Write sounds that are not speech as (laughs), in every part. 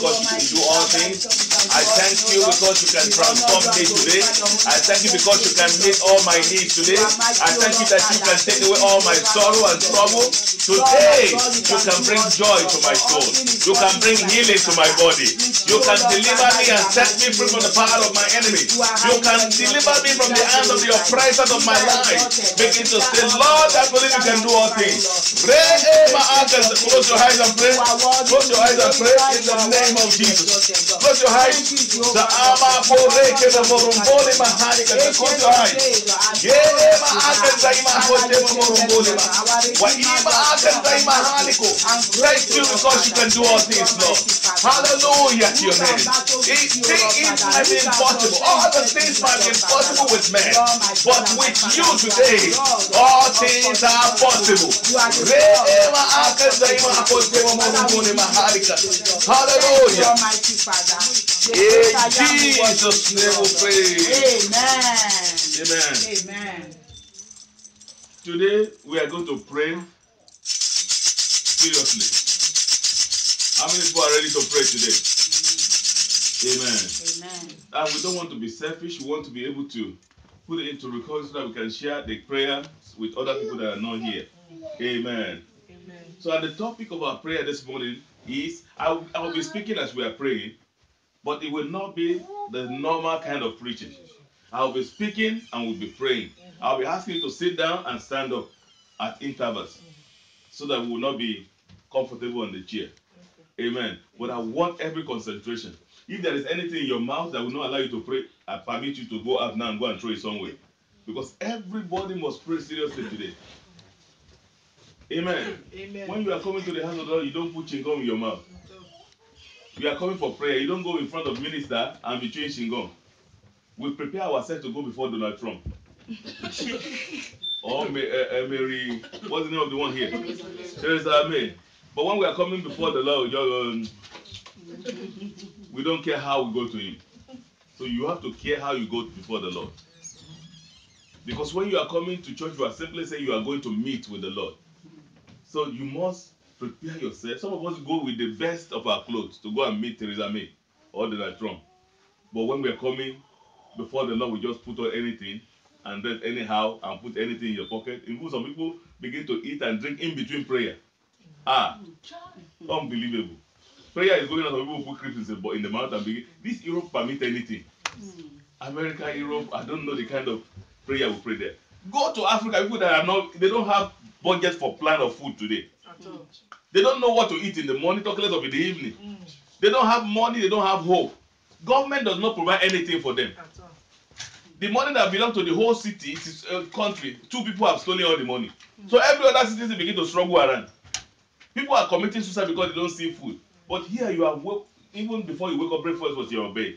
because you can do all things. I thank you because you can transform me today. I thank you because you can meet all my needs today. I thank you that you can take away all my sorrow and trouble. Today, you can bring joy to my soul. You can bring healing to my body. You can deliver me and set me free from the power of my enemy. You can deliver me from the hands of the oppressors of my life. Begin to say, Lord, I believe you can do all things. Pray, eh, my uncles. Close your eyes and pray. Close your eyes and pray in the name of Jesus. Close your eyes. The ama poreke the morumbole mahanika. Close your eyes. Yeah, my uncles. Zaima hote morumbole ma. Wa ima uncles. Zaima haliko. Thank you because you can do all things, Lord. Hallelujah to your name. It, things might be impossible. All the things might be impossible with men. But with you today, all things are possible. Hallelujah. Almighty Father. In Jesus' name we pray. Amen. Amen. Amen. Today we are going to pray seriously. How many people are ready to pray today? Amen. Amen. And we don't want to be selfish. We want to be able to put it into record so that we can share the prayer with other people that are not here. Amen. Amen. So, the topic of our prayer this morning is I will, I will be speaking as we are praying, but it will not be the normal kind of preaching. I will be speaking and we'll be praying. I'll be asking you to sit down and stand up at intervals so that we will not be comfortable on the chair. Amen. But I want every concentration. If there is anything in your mouth that will not allow you to pray, I permit you to go out now and go and throw it somewhere. Because everybody must pray seriously today. Amen. Amen. When you are coming to the house of the Lord, you don't put chingom in your mouth. We are coming for prayer. You don't go in front of minister and be chewing chingom. We prepare ourselves to go before Donald Trump. (laughs) or Ma- uh, uh, Mary, what's the name of the one here? Theresa May. But when we are coming before the Lord, um, we don't care how we go to Him. So you have to care how you go before the Lord. Because when you are coming to church, you are simply saying you are going to meet with the Lord. So you must prepare yourself. Some of us go with the best of our clothes to go and meet Theresa May or Donald Trump. But when we are coming before the Lord, we just put on anything and then anyhow and put anything in your pocket. Even some people begin to eat and drink in between prayer. Ah, unbelievable. Prayer is going on. Some people put crisps in the, in the mouth and begin. This Europe permit anything. America, Europe, I don't know the kind of prayer we pray there. Go to Africa, people that are not, they don't have budget for plan of food today. At all. They don't know what to eat in the morning, talk less of in the evening. They don't have money, they don't have hope. Government does not provide anything for them. The money that belongs to the whole city, it is a country. Two people have stolen all the money. So every other citizen begin to struggle around. People are committing suicide because they don't see food. But here you are woke, even before you wake up, breakfast was your bed.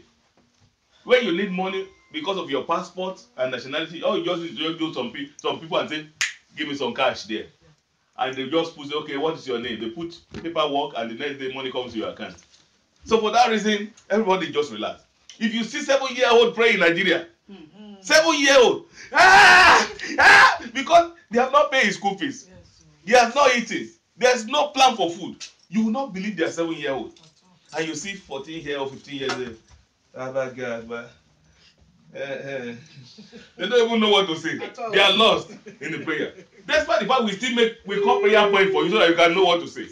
When you need money because of your passport and nationality, all you just just go some, some people and say, give me some cash there. And they just put, okay, what is your name? They put paperwork and the next day money comes to your account. So for that reason, everybody just relax. If you see seven year old pray in Nigeria, seven year old, ah, ah, because they have not paid his school fees. Yes. He has not eaten. There's no plan for food. You will not believe they are seven year old. And you see 14 year or 15 years old. Eh, eh. They don't even know what to say. They are lost in the prayer. Despite the fact we still make we call prayer point for you so that you can know what to say.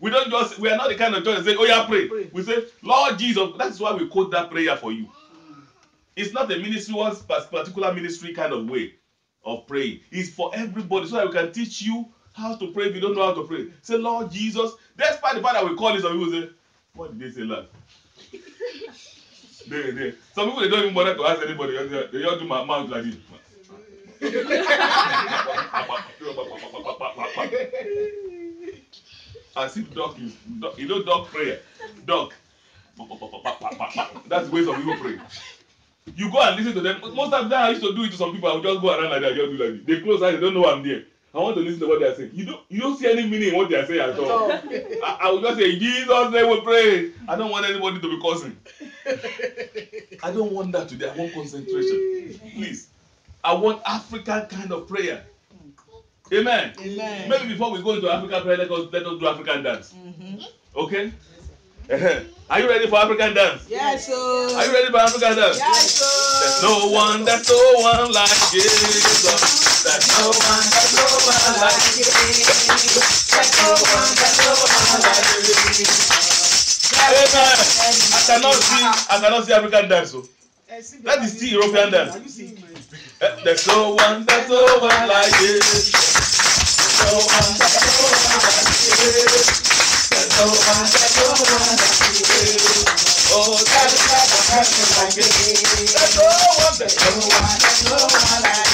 We don't just we are not the kind of church that say, Oh yeah, pray. We say, Lord Jesus, that's why we quote that prayer for you. It's not a ministry one particular ministry kind of way of praying. It's for everybody so that we can teach you how to pray if you don't know how to pray. Say, Lord Jesus, despite the fact that we call it, some people say, What did they say last? They, they, some people they don't even bother to ask anybody. They just- They just do my mouth like this. As if dog is, you know, dog prayer. Dog. That's the way some people pray. You go and listen to them. Most of the time, I used to do it to some people. I would just go around like that, just do like this. They close eyes, they don't know I'm there. I want to listen to what they are saying. You don't, you don't see any meaning in what they are saying at all. I, I will just say, in Jesus' name we pray. I don't want anybody to be cursing. (laughs) I don't want that today. I want concentration. Please. I want African kind of prayer. Amen. Amen. Maybe before we go into African prayer, let us let us do African dance. Okay? Uh-huh. Are you ready for African dance? Yes, sir. Are you ready for African dance? Yes, There's sir. no one, there's no one like Jesus. There's no one, there's no one like Amen. I cannot see, I cannot see African dance. So. That is still European dance. Are you seeing my? Eh, There's no one, there's no one like Jesus. There's no one, there's no one like Jesus. There's no one, there's no one like. Oh, there's no one like Jesus. There's no one, there's no one like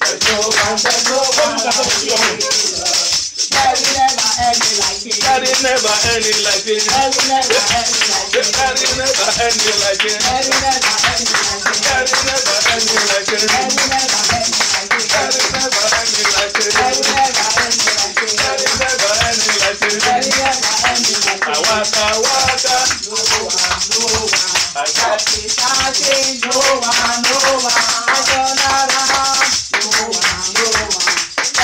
There's no one, there's no one like Jesus. That is never ending like this. That is never ending like this. That is never ending like this. That is never ending like this. That is never ending like this. I waka waka. I got ending like this.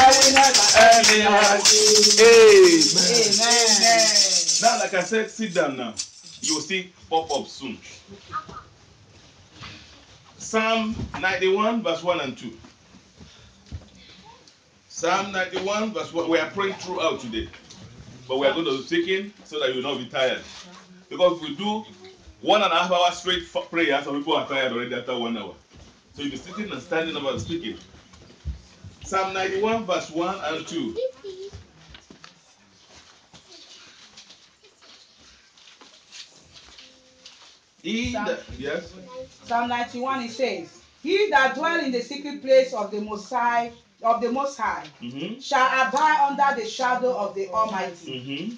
Amen. Now, like I said, sit down now. You will see pop up soon. Psalm 91, verse 1 and 2. Psalm 91, verse 1. We are praying throughout today. But we are going to be speaking so that you will not be tired. Because if we do one and a half hour straight prayer. Some people are tired already after one hour. So you'll be sitting and standing and speaking. Psalm 91, verse 1 and 2. He that, yes. Psalm 91 it says, He that dwell in the secret place of the Most High, of the Most High Mm-hmm. shall abide under the shadow of the Almighty. Mm-hmm.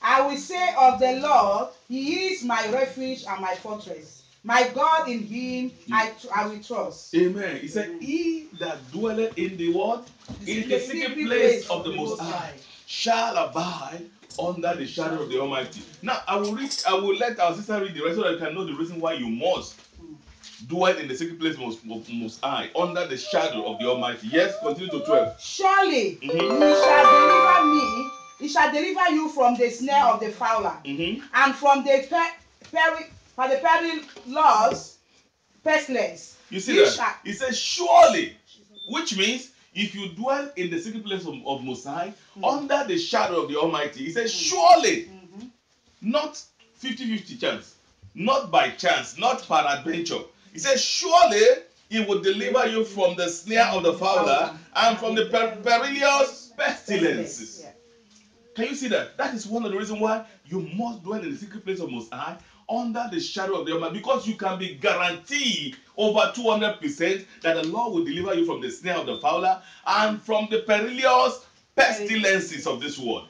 I will say of the Lord, He is my refuge and my fortress. My God in Him I, I will trust. Amen. He said, He that dwelleth in the what? In the secret place of the Most High shall abide under the shadow of the Almighty. Now, I will read, I will let our sister read the rest so that you can know the reason why you must dwell in the secret place most, most high, under the shadow of the Almighty. Yes, continue to 12. Surely Mhm. He shall deliver me. He shall deliver you from the snare of the fowler Mm-hmm. and from the pe- peri- for the perilous pestilence. You see He that? He says, Surely, which means if you dwell in the secret place of, of Most High, under the shadow of the Almighty, he says, Surely, Mhm. not 50 50 chance, not by chance, not peradventure. He says, Surely he will deliver you from the snare of the fowler and from the per- perilous pestilences. Yeah. Can you see that? That is one of the reasons why you must dwell in the secret place of Most High under the shadow of the Almighty because you can be guaranteed over 200% that the Lord will deliver you from the snare of the fowler and from the perilous pestilences of this world.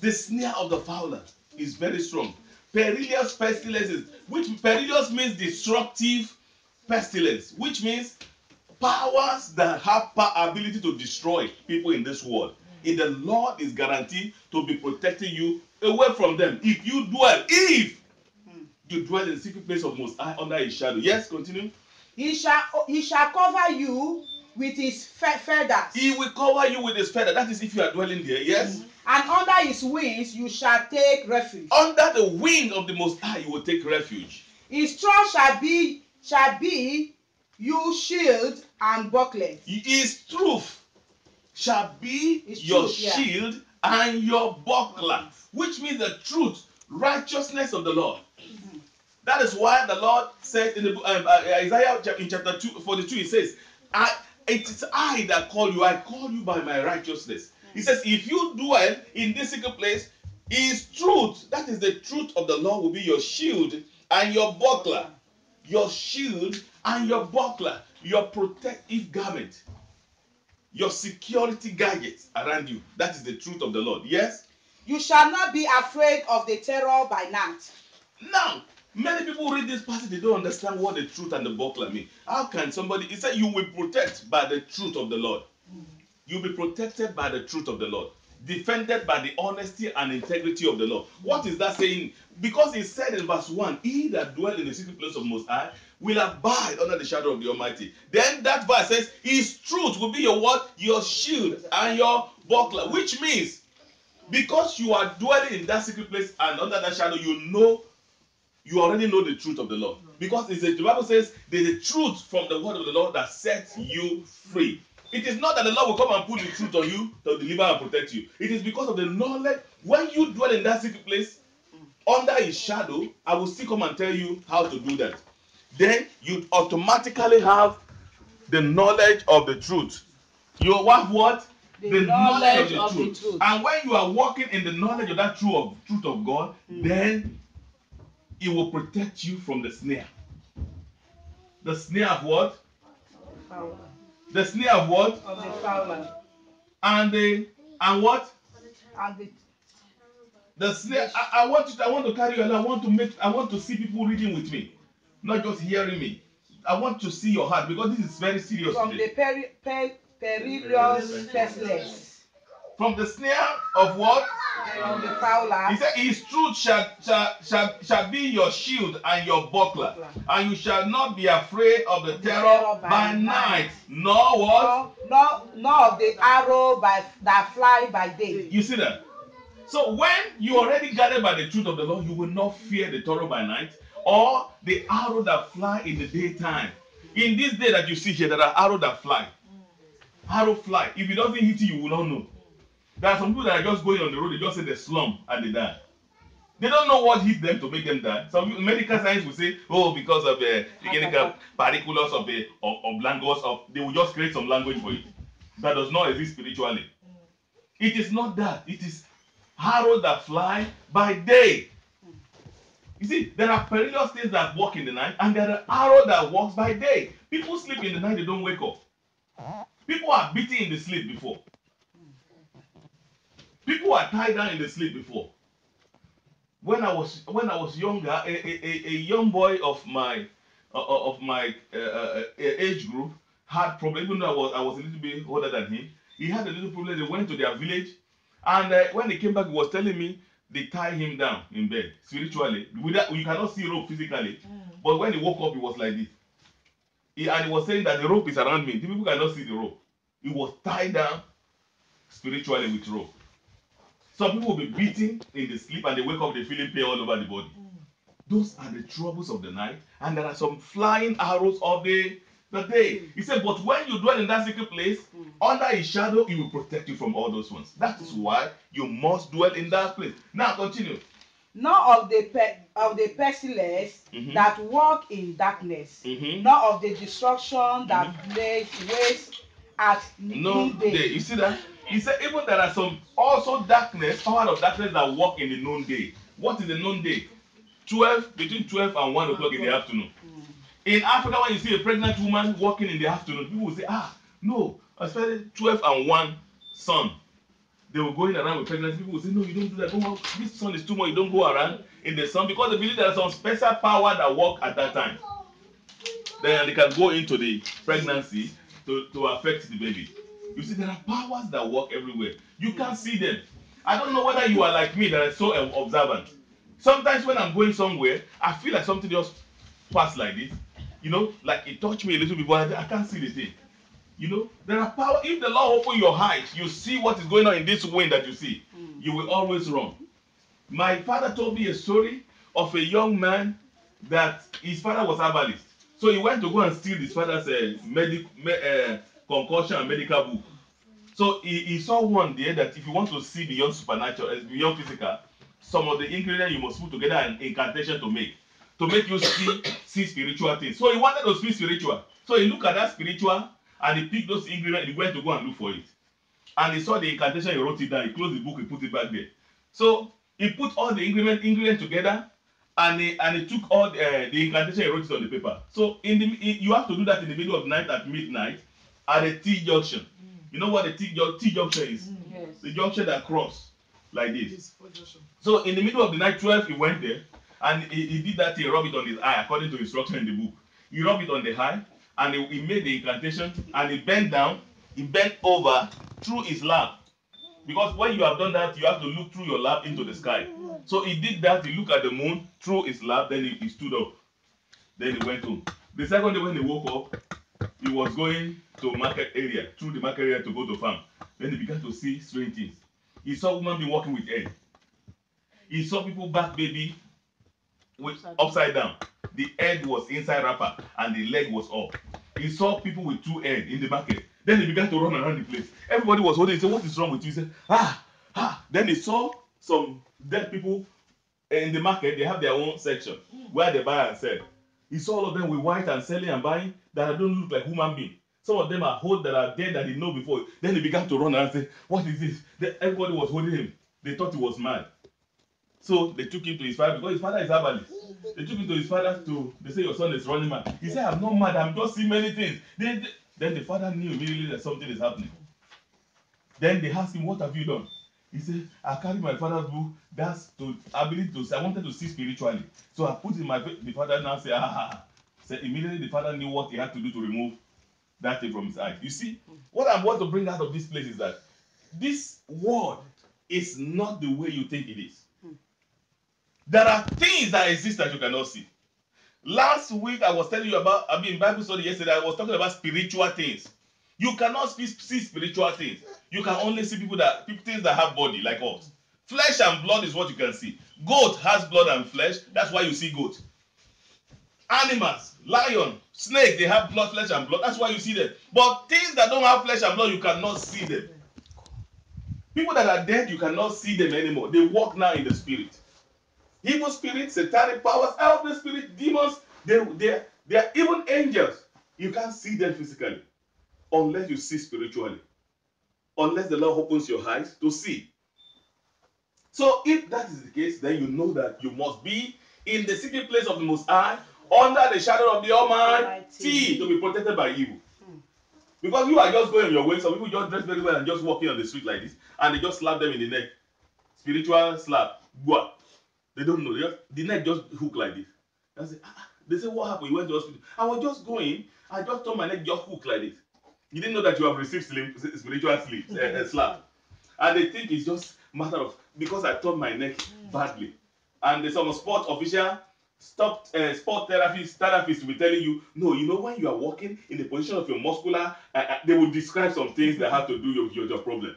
The snare of the fowler is very strong. Perilous pestilences, which perilous means destructive pestilence, which means powers that have ability to destroy people in this world. If the Lord is guaranteed to be protecting you away from them. If you dwell, if you dwell in the secret place of Most High under His shadow. Yes, continue. He shall he shall cover you with his fe- feathers, He will cover you with His feather. That is if you are dwelling there. Yes. and under his wings you shall take refuge. Under the wing of the Most High, you will take refuge. His trust shall be shall be you shield and buckler. His truth shall be His your truth, yeah. shield and your buckler, which means the truth, righteousness of the Lord. That is why the Lord said in the book um, uh, Isaiah chap- in chapter 2, 42, he says, I, It is I that call you, I call you by my righteousness. He says, If you dwell in this secret place, His truth, that is the truth of the Lord, will be your shield and your buckler. Your shield and your buckler, your protective garment, your security gadgets around you. That is the truth of the Lord. Yes? You shall not be afraid of the terror by night. Now, many people read this passage, they don't understand what the truth and the buckler mean. How can somebody, he said, you will protect by the truth of the Lord. Mm. You'll be protected by the truth of the Lord, defended by the honesty and integrity of the law. What is that saying? Because he said in verse 1, He that dwell in the secret place of Most High will abide under the shadow of the Almighty. Then that verse says, His truth will be your what? Your shield and your buckler, which means because you are dwelling in that secret place and under that shadow, you know you already know the truth of the Lord. Because it's a, the Bible says there's a truth from the word of the Lord that sets you free. It is not that the Lord will come and put the truth on you to deliver and protect you. It is because of the knowledge. When you dwell in that secret place, under his shadow, I will still come and tell you how to do that. Then you automatically have the knowledge of the truth. You have what? The knowledge of the truth. And when you are walking in the knowledge of that truth of, truth of God, hmm. then it will protect you from the snare. The snare of what? Fowler. The snare of what? Of the fowler. And the and what? And the The snare. I, I want you. I want to carry you along. I want to make. I want to see people reading with me, not just hearing me. I want to see your heart because this is very serious from today. the peri- per- perilous pestilence. From the snare of what? From the fowler. He said, His truth shall, shall, shall, shall be your shield and your buckler, and you shall not be afraid of the terror by night, nor what? Nor, nor, of the arrow by, that fly by day. You see that? So when you already guarded by the truth of the Lord, you will not fear the terror by night or the arrow that fly in the daytime. In this day that you see here, there are arrows that fly. Arrow fly. If it doesn't hit you, you will not know. There are some people that are just going on the road, they just say they slump and they die. They don't know what hit them to make them die. Some medical science will say, oh, because of the uh, particulars of the of, of language of they will just create some language for it. That does not exist spiritually. It is not that. It is arrows that fly by day. You see, there are perilous things that walk in the night, and there are arrows that walks by day. People sleep in the night, they don't wake up. People are beaten in the sleep before. People are tied down in the sleep before. When I was when I was younger, a, a, a young boy of my uh, of my uh, uh, age group had problem. Even though I was I was a little bit older than him, he had a little problem. They went to their village, and uh, when he came back, he was telling me they tie him down in bed spiritually. Without, you cannot see rope physically, mm. but when he woke up, he was like this. He, and he was saying that the rope is around me. The people cannot see the rope. He was tied down spiritually with rope. Some people will be beaten in the sleep and they wake up, they feeling pain all over the body. Mm. Those are the troubles of the night, and there are some flying arrows of the the day. He said, But when you dwell in that secret place, mm. under his shadow, he will protect you from all those ones. That is why you must dwell in that place. Now continue. Nor of the pe- of the pestilence mm-hmm. that walk in darkness, mm-hmm. nor of the destruction that mm-hmm. lays waste at no day. You see that? He said, even there are some also darkness, power of darkness that walk in the noonday. What is the noonday? 12, between 12 and 1 o'clock in the afternoon. In Africa, when you see a pregnant woman walking in the afternoon, people will say, ah, no, especially 12 and 1 sun. They were going around with pregnancy. People will say, no, you don't do that. Don't walk. This sun is too much. You don't go around in the sun because they believe there are some special power that work at that time. Then they can go into the pregnancy to, to affect the baby. You see, there are powers that work everywhere. You can't see them. I don't know whether you are like me that are so observant. Sometimes when I'm going somewhere, I feel like something just passed like this you know, like it touched me a little bit, but I, can't see the thing. You know, there are power. If the Lord open your eyes, you see what is going on in this wind that you see. Mm. You will always run. My father told me a story of a young man that his father was a herbalist. So he went to go and steal his father's uh, medic, me, uh, concussion and medical book. So he, he saw one there that if you want to see beyond supernatural, uh, beyond physical, some of the ingredients you must put together an incantation to make to make you see (coughs) see spiritual things. So he wanted to speak spiritual. So he looked at that spiritual and he picked those ingredients. He went to go and look for it. And he saw the incantation. He wrote it down. He closed the book. He put it back there. So he put all the ingredient ingredients together, and he and he took all the, uh, the incantation. He wrote it on the paper. So in the you have to do that in the middle of the night at midnight at a T junction. Mm. You know what the T, T junction is? Mm, yes. The junction that cross like this. So in the middle of the night, twelve, he went there. And he, he did that, he rubbed it on his eye according to instruction in the book. He rubbed it on the eye and he, he made the incantation and he bent down, he bent over through his lap. Because when you have done that, you have to look through your lap into the sky. So he did that, he looked at the moon through his lap, then he, he stood up. Then he went home. The second day when he woke up, he was going to market area, through the market area to go to farm. Then he began to see strange things. He saw women be walking with head. He saw people back baby with upside down. The head was inside wrapper and the leg was up. He saw people with two heads in the market. Then he began to run around the place. Everybody was holding. He said, "What is wrong with you?" He said, "Ah, ah." Then he saw some dead people in the market. They have their own section where they buy and sell. He saw all of them with white and selling and buying that don't look like human beings. Some of them are old that are dead that he know before. Then he began to run and say, "What is this?" Then everybody was holding him. They thought he was mad. So they took him to his father because his father is herbalist. They took him to his father to, they say your son is running mad. He said, I'm not mad, I'm just seeing many things. Then, then the father knew immediately that something is happening. Then they asked him, What have you done? He said, I carried my father's book. That's to ability to see. I wanted to see spiritually. So I put in my the father now say, ah, ah. Immediately the father knew what he had to do to remove that thing from his eye. You see, what I want to bring out of this place is that this word is not the way you think it is. There are things that exist that you cannot see. Last week, I was telling you about, I mean, Bible study yesterday, I was talking about spiritual things. You cannot see spiritual things. You can only see people that people, things that have body like us. Flesh and blood is what you can see. Goat has blood and flesh. That's why you see goat. Animals, lion, snake, they have blood, flesh, and blood. That's why you see them. But things that don't have flesh and blood, you cannot see them. People that are dead, you cannot see them anymore. They walk now in the spirit. Evil spirits, satanic powers, elder spirit, demons, they, they, they are even angels. You can't see them physically unless you see spiritually. Unless the Lord opens your eyes to see. So if that is the case, then you know that you must be in the secret place of the Most High, under the shadow of the Almighty, to be protected by evil. Because you are just going your way. Some people just dress very well and just walking on the street like this, and they just slap them in the neck. Spiritual slap. What? They don't know. They just, the neck just hook like this. I say, ah, ah." they say, what happened? You went to hospital. I was just going. I just told my neck just hook like this. You didn't know that you have received spiritual sleep, uh, slap. And they think it's just matter of because I turned my neck badly. And some sport official, stop uh, sport therapist, therapist will be telling you, no, you know when you are walking in the position of your muscular, uh, they will describe some things that have to do with your, your problem.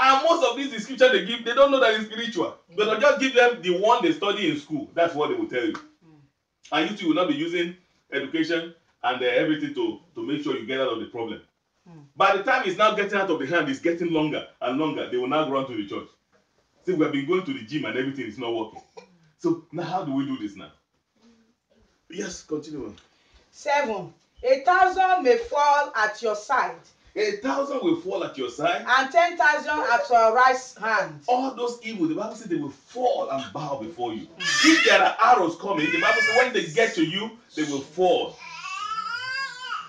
And most of these descriptions they give, they don't know that it's spiritual. But they'll just give them the one they study in school. That's what they will tell you. And you two will not be using education and uh, everything to, to make sure you get out of the problem. By the time it's now getting out of the hand, it's getting longer and longer. They will now run to the church. See, we have been going to the gym and everything is not working. So now how do we do this now? Yes, continue. on. Seven. A thousand may fall at your side, A thousand will fall at your side. and ten thousand at your right hand. All those evil, the Bible says they will fall and bow before you. If there are arrows coming, the Bible says when they get to you, they will fall.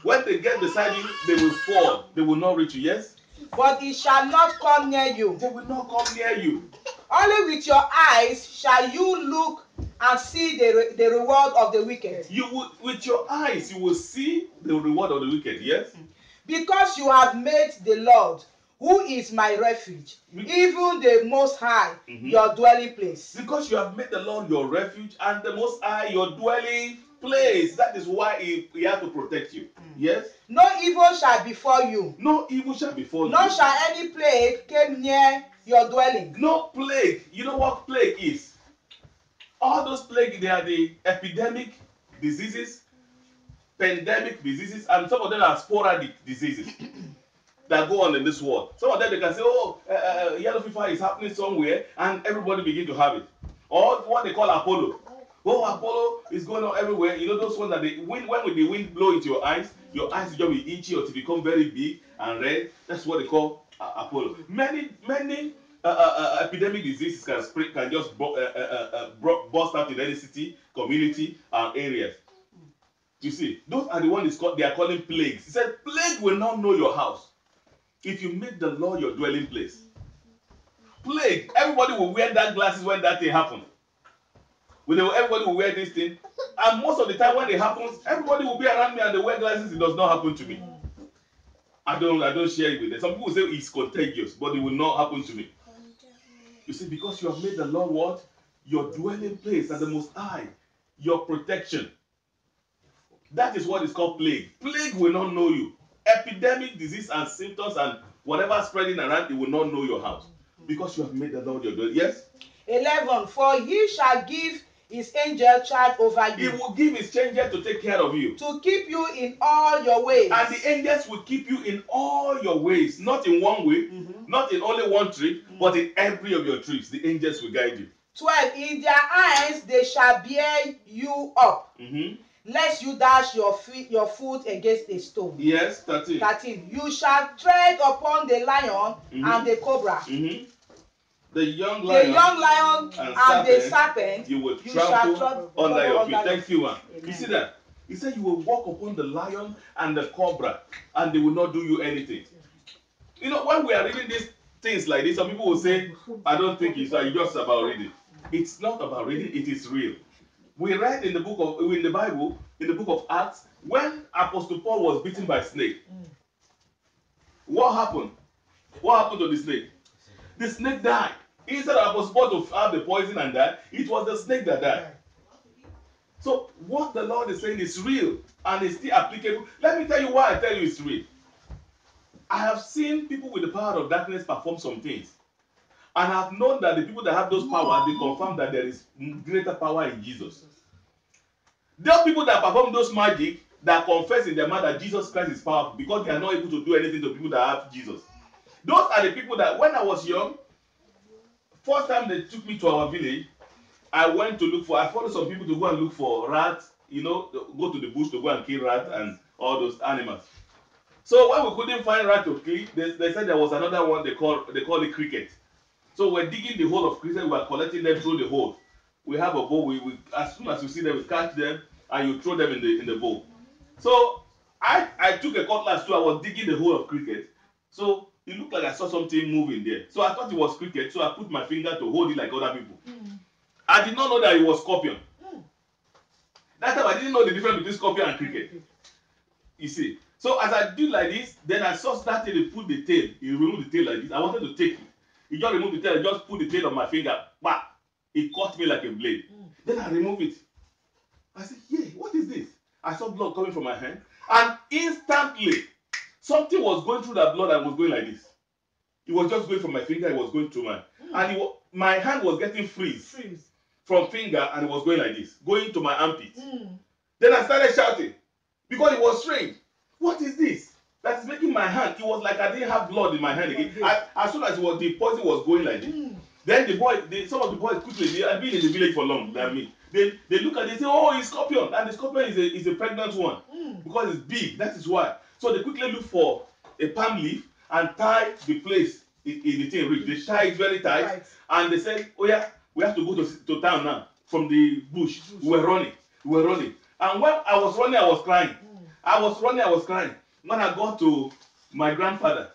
When they get beside you, they will fall. They will not reach you. Yes? But it shall not come near you. They will not come near you. Only with your eyes shall you look and see the, re- the reward of the wicked. You will, with your eyes, you will see the reward of the wicked. Yes? Because you have made the Lord, who is my refuge, even the Most High, Mhm. your dwelling place. Because you have made the Lord your refuge and the Most High your dwelling place. That is why He, he has to protect you. Yes? No evil shall befall you, No evil shall befall nor you. shall any plague come near your dwelling. No plague. You know what plague is? All those plague, they are the epidemic diseases, pandemic diseases, and some of them are sporadic diseases (coughs) that go on in this world. Some of them they can say, oh, uh, uh, yellow fever is happening somewhere, and everybody begin to have it. Or what they call Apollo. Oh, Apollo is going on everywhere. You know those ones that the wind when the wind blow into your eyes, your eyes will just be itchy or to become very big and red. That's what they call uh, Apollo. Many, many uh, uh, uh, epidemic diseases can spread, can just bu- uh, uh, uh, uh, burst out in any city, community, and areas. You see, those are the ones called, they are calling plagues. He said, plague will not know your house if you make the Lord your dwelling place. Plague, everybody will wear that glasses when that thing happens. They, everybody will wear this thing, and most of the time when it happens, everybody will be around me and they wear glasses. It does not happen to me. I don't, I don't share it with them. Some people say it's contagious, but it will not happen to me. You see, because you have made the Lord what? Your dwelling place and the Most High, your protection. That is what is called plague. Plague will not know you. Epidemic, disease, and symptoms, and whatever spreading around, it will not know your house because you have made the Lord your dwelling. Yes, Eleven. For he shall give his angel charge over He you will give His angel to take care of you, to keep you in all your ways. and the angels will keep you in all your ways, not in one way, Mhm. not in only one trip, but in every of your trips. The angels will guide you. Twelve. In their eyes they shall bear you up, Mhm. lest you dash your feet your foot against a stone. Yes, thirteen. Thirteen. You shall tread upon the lion Mhm. and the cobra, Mhm. The young the lion. young lion and and the serpent, serpent. you will trample trample under your feet. Thank you, man. You see that? He said you will walk upon the lion and the cobra, and they will not do you anything. You know, when we are reading these things like this, some people will say, I don't think it's, just about reading. It's not about reading, it is real. We read in the book of in the Bible, in the book of Acts, when Apostle Paul was beaten by snake. What happened? What happened to the snake? The snake died. Instead of Paul to have the poison and die, it was the snake that died. So what the Lord is saying is real and is still applicable. Let me tell you why I tell you it's real. I have seen people with the power of darkness perform some things. And I've known that the people that have those powers, they confirm that there is greater power in Jesus. Those people that perform those magic, that confess in their mind that Jesus Christ is powerful because they are not able to do anything to people that have Jesus. Those are the people that when I was young, first time they took me to our village, I went to look for. I followed some people to go and look for rats. You know, go to the bush to go and kill rats and all those animals. So when we couldn't find rat to kill, they, they said there was another one they call they call it cricket. So we're digging the hole of cricket. We're collecting them through the hole. We have a bowl. We, we as soon as you see them, we catch them and you throw them in the in the bowl. So I I took a cutlass too. I was digging the hole of cricket. So it looked like I saw something moving there. So I thought it was cricket. So I put my finger to hold it like other people. Mm. I did not know that it was scorpion. Mm. That time I didn't know the difference between scorpion and cricket. You see. So as I did like this, then I saw that thing. Put the tail. He removed the tail like this. I wanted to take it. He just removed the tail. I just put the tail on my finger. Bah! It cut me like a blade. Mm. Then I removed it. I said, Yeah, what is this? I saw blood coming from my hand. And instantly, something was going through that blood and was going like this. It was just going from my finger, it was going to my and it my hand was getting freeze Freeze. from finger and it was going like this, going to my armpit. Mm. Then I started shouting because it was strange. What is this? That's making my hand. It was like I didn't have blood in my hand again. I, as soon as it was, the poison was going like this. Mm. Then the boy, they, some of the boys quickly, they have been in the village for long than me. They, they look at it, they say, oh, it's scorpion. And the scorpion is a, is a pregnant one Mm. because it's big. That is why. So they quickly look for a palm leaf and tie the place in, in the thing reach. They tie it very tight Right. and they said, oh yeah, we have to go to, to town now from the bush. We were running. We were running. And when I was running, I was crying. Mm. I was running, I was crying. When I got to my grandfather,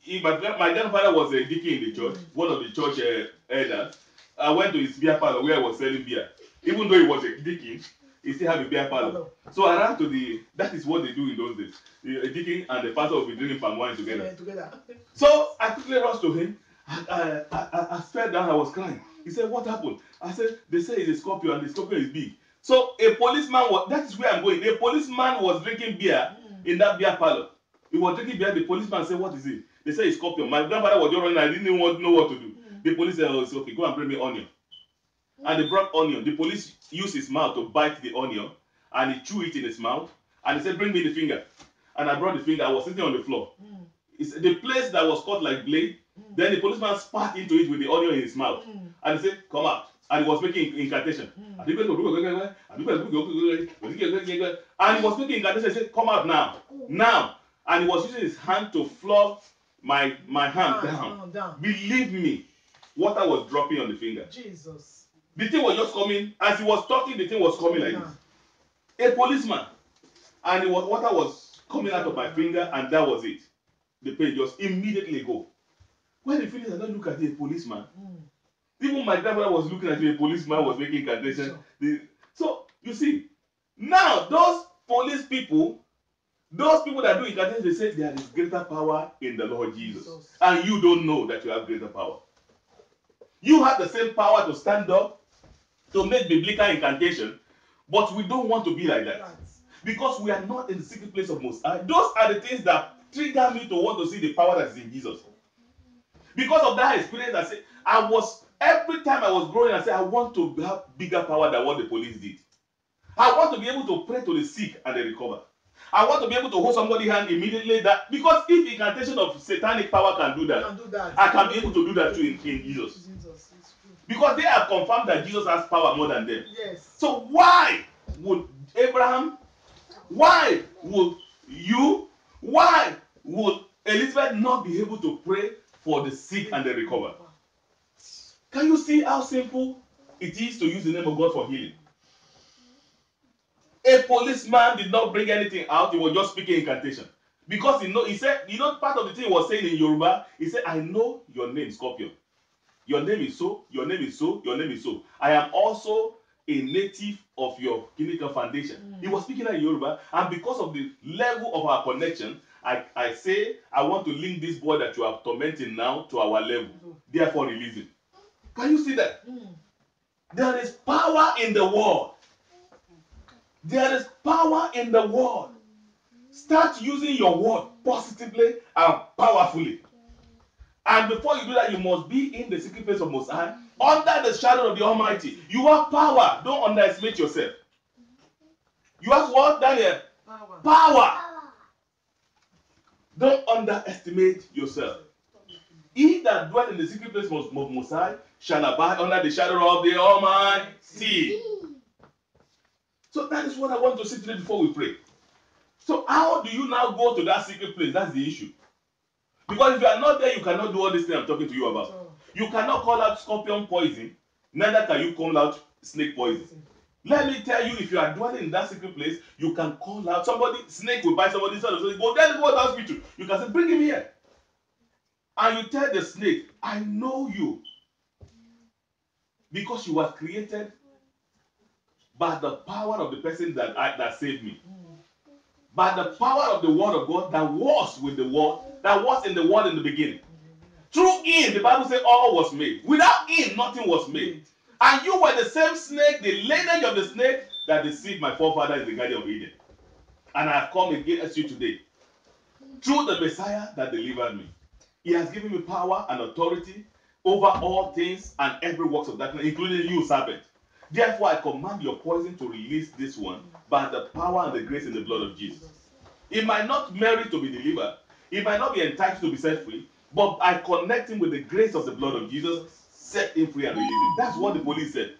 he, my, my grandfather was a deacon in the church, one of the church uh, elders. I went to his beer parlor where I was selling beer. Even though he was a deacon, he still had a beer parlor. Parlor. So I ran to the, that is what they do in those days. The deacon and the pastor will be drinking palm wine together. Yeah, together. So I quickly rushed to him. I, I, I, I- I fell down. I was crying. He said, "What happened?" I said, "They say it's a scorpion, and the scorpion is big." So a policeman was. That is where I'm going. A policeman was drinking beer Mm. in that beer parlor. He was drinking beer. The policeman said, "What is it?" They say it's scorpion. My grandfather was just running. I didn't want know what to do. Mm. The police said, "Oh, it's okay. Go and bring me onion." And they brought onion. The police used his mouth to bite the onion, and he chewed it in his mouth. And he said, "Bring me the finger." And I brought the finger. I was sitting on the floor. Mm. It's the place that was cut like blade. Mm. Then the policeman spat into it with the onion in his mouth. Mm. And he said, Come out. And he was making incantation. Mm. And he was making incantation. He said, Come out now. Now. And he was using his hand to flog my, my hand down. Down, down. Believe me, water was dropping on the finger. Jesus. The thing was just coming. As he was talking, the thing was coming like this. A policeman. And it was, water was coming out of my finger, and that was it. The pain just immediately go. When he finished, I don't look at the policeman. Mm. Even my grandmother was looking at me, a policeman was making incantation. Sure. The- so you see, now those police people, those people that do incantation, they say there is greater power in the Lord Jesus. Jesus. And you don't know that you have greater power. You have the same power to stand up, to make biblical incantation, but we don't want to be like that. Because we are not in the secret place of Most High. Those are the things that trigger me to want to see the power that is in Jesus. Because of that experience, I say I was every time I was growing, I said I want to have bigger power than what the police did. I want to be able to pray to the sick and they recover. I want to be able to hold somebody's hand immediately that because if incantation of satanic power can do that, can do that. I can be able to do that too in, in Jesus. Because they have confirmed that Jesus has power more than them. Yes. So why would Abraham, why would you, why would Elizabeth not be able to pray for the sick and the recover? Can you see how simple it is to use the name of God for healing? A policeman did not bring anything out, he was just speaking incantation. Because he know he said, you know, part of the thing he was saying in Yoruba, he said, I know your name, Scorpion. Your name is so, your name is so, your name is so. I am also a native of your clinical foundation. Mm. He was speaking like Yoruba, and because of the level of our connection, I, I say I want to link this boy that you are tormenting now to our level, therefore release him. Can you see that? Mm. There is power in the word. There is power in the word. Start using your word positively and powerfully. And before you do that, you must be in the secret place of Most High, under the shadow of the Almighty. You have power. Don't underestimate yourself. You have what, Daniel? Power. Power. Don't underestimate yourself. He that dwell in the secret place of Most High shall abide under the shadow of the Almighty. So that is what I want to say today before we pray. So how do you now go to that secret place? That's the issue. Because if you are not there, you cannot do all this thing I'm talking to you about. Oh. You cannot call out scorpion poison, neither can you call out snake poison. Let me tell you, if you are dwelling in that secret place, you can call out somebody, snake will bite somebody, so you go there, go to the hospital. You can say, bring him here. And you tell the snake, I know you. Because you were created by the power of the person that, I, that saved me. By the power of the word of God that was with the word, that was in the word in the beginning. Through him, the Bible says all was made. Without him, nothing was made. And you were the same snake, the lineage of the snake that deceived my forefather in the Garden of Eden. And I have come against you today. Through the Messiah that delivered me. He has given me power and authority over all things and every works of darkness, including you, serpent. Therefore, I command your poison to release this one by the power and the grace in the blood of Jesus. It might not merit to be delivered, it might not be entitled to be set free, but I connect him with the grace of the blood of Jesus, set him free and release him. That's what the police said.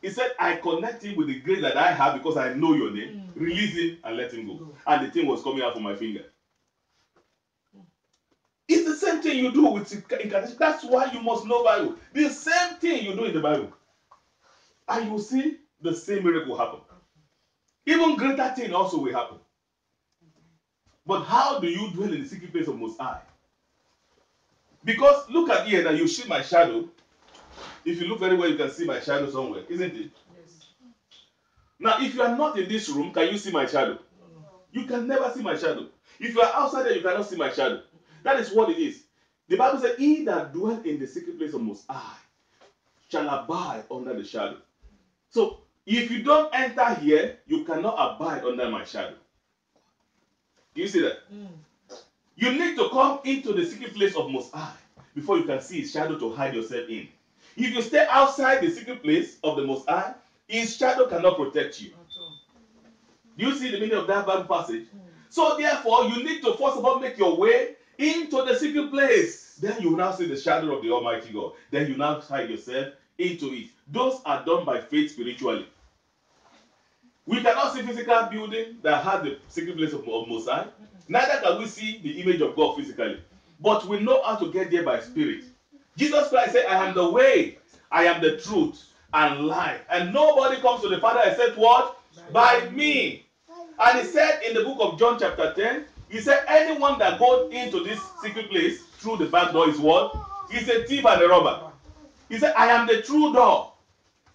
He said, I connect him with the grace that I have because I know your name. Release him and let him go. And the thing was coming out from my finger. It's the same thing you do with incarnation. That's why you must know Bible. The same thing you do in the Bible. And you will see the same miracle happen. Even greater thing also will happen. But how do you dwell in the secret place of Most High? Because look at here that you see my shadow. If you look very well, you can see my shadow somewhere, isn't it? Yes. Now, if you are not in this room, can you see my shadow? No. You can never see my shadow. If you are outside there, you cannot see my shadow. That is what it is. The Bible says, He that dwell in the secret place of Most High shall abide under the shadow. So, if you don't enter here, you cannot abide under my shadow. Do you see that? Mm. You need to come into the secret place of Most High before you can see His shadow to hide yourself in. If you stay outside the secret place of the Most High, His shadow cannot protect you. Do you see the meaning of that Bible passage? So therefore, you need to first of all make your way into the secret place. Then you will now see the shadow of the Almighty God. Then you now hide yourself into it. Those are done by faith spiritually. We cannot see physical building that has the secret place of, of Most High. Neither can we see the image of God physically. But we know how to get there by spirit. Jesus Christ said, I am the way, I am the truth, and life. And nobody comes to the Father except what? By me. And he said in the book of John, chapter 10, he said, Anyone that goes into this secret place through the back door is what? He's a thief and a robber. He said, I am the true door.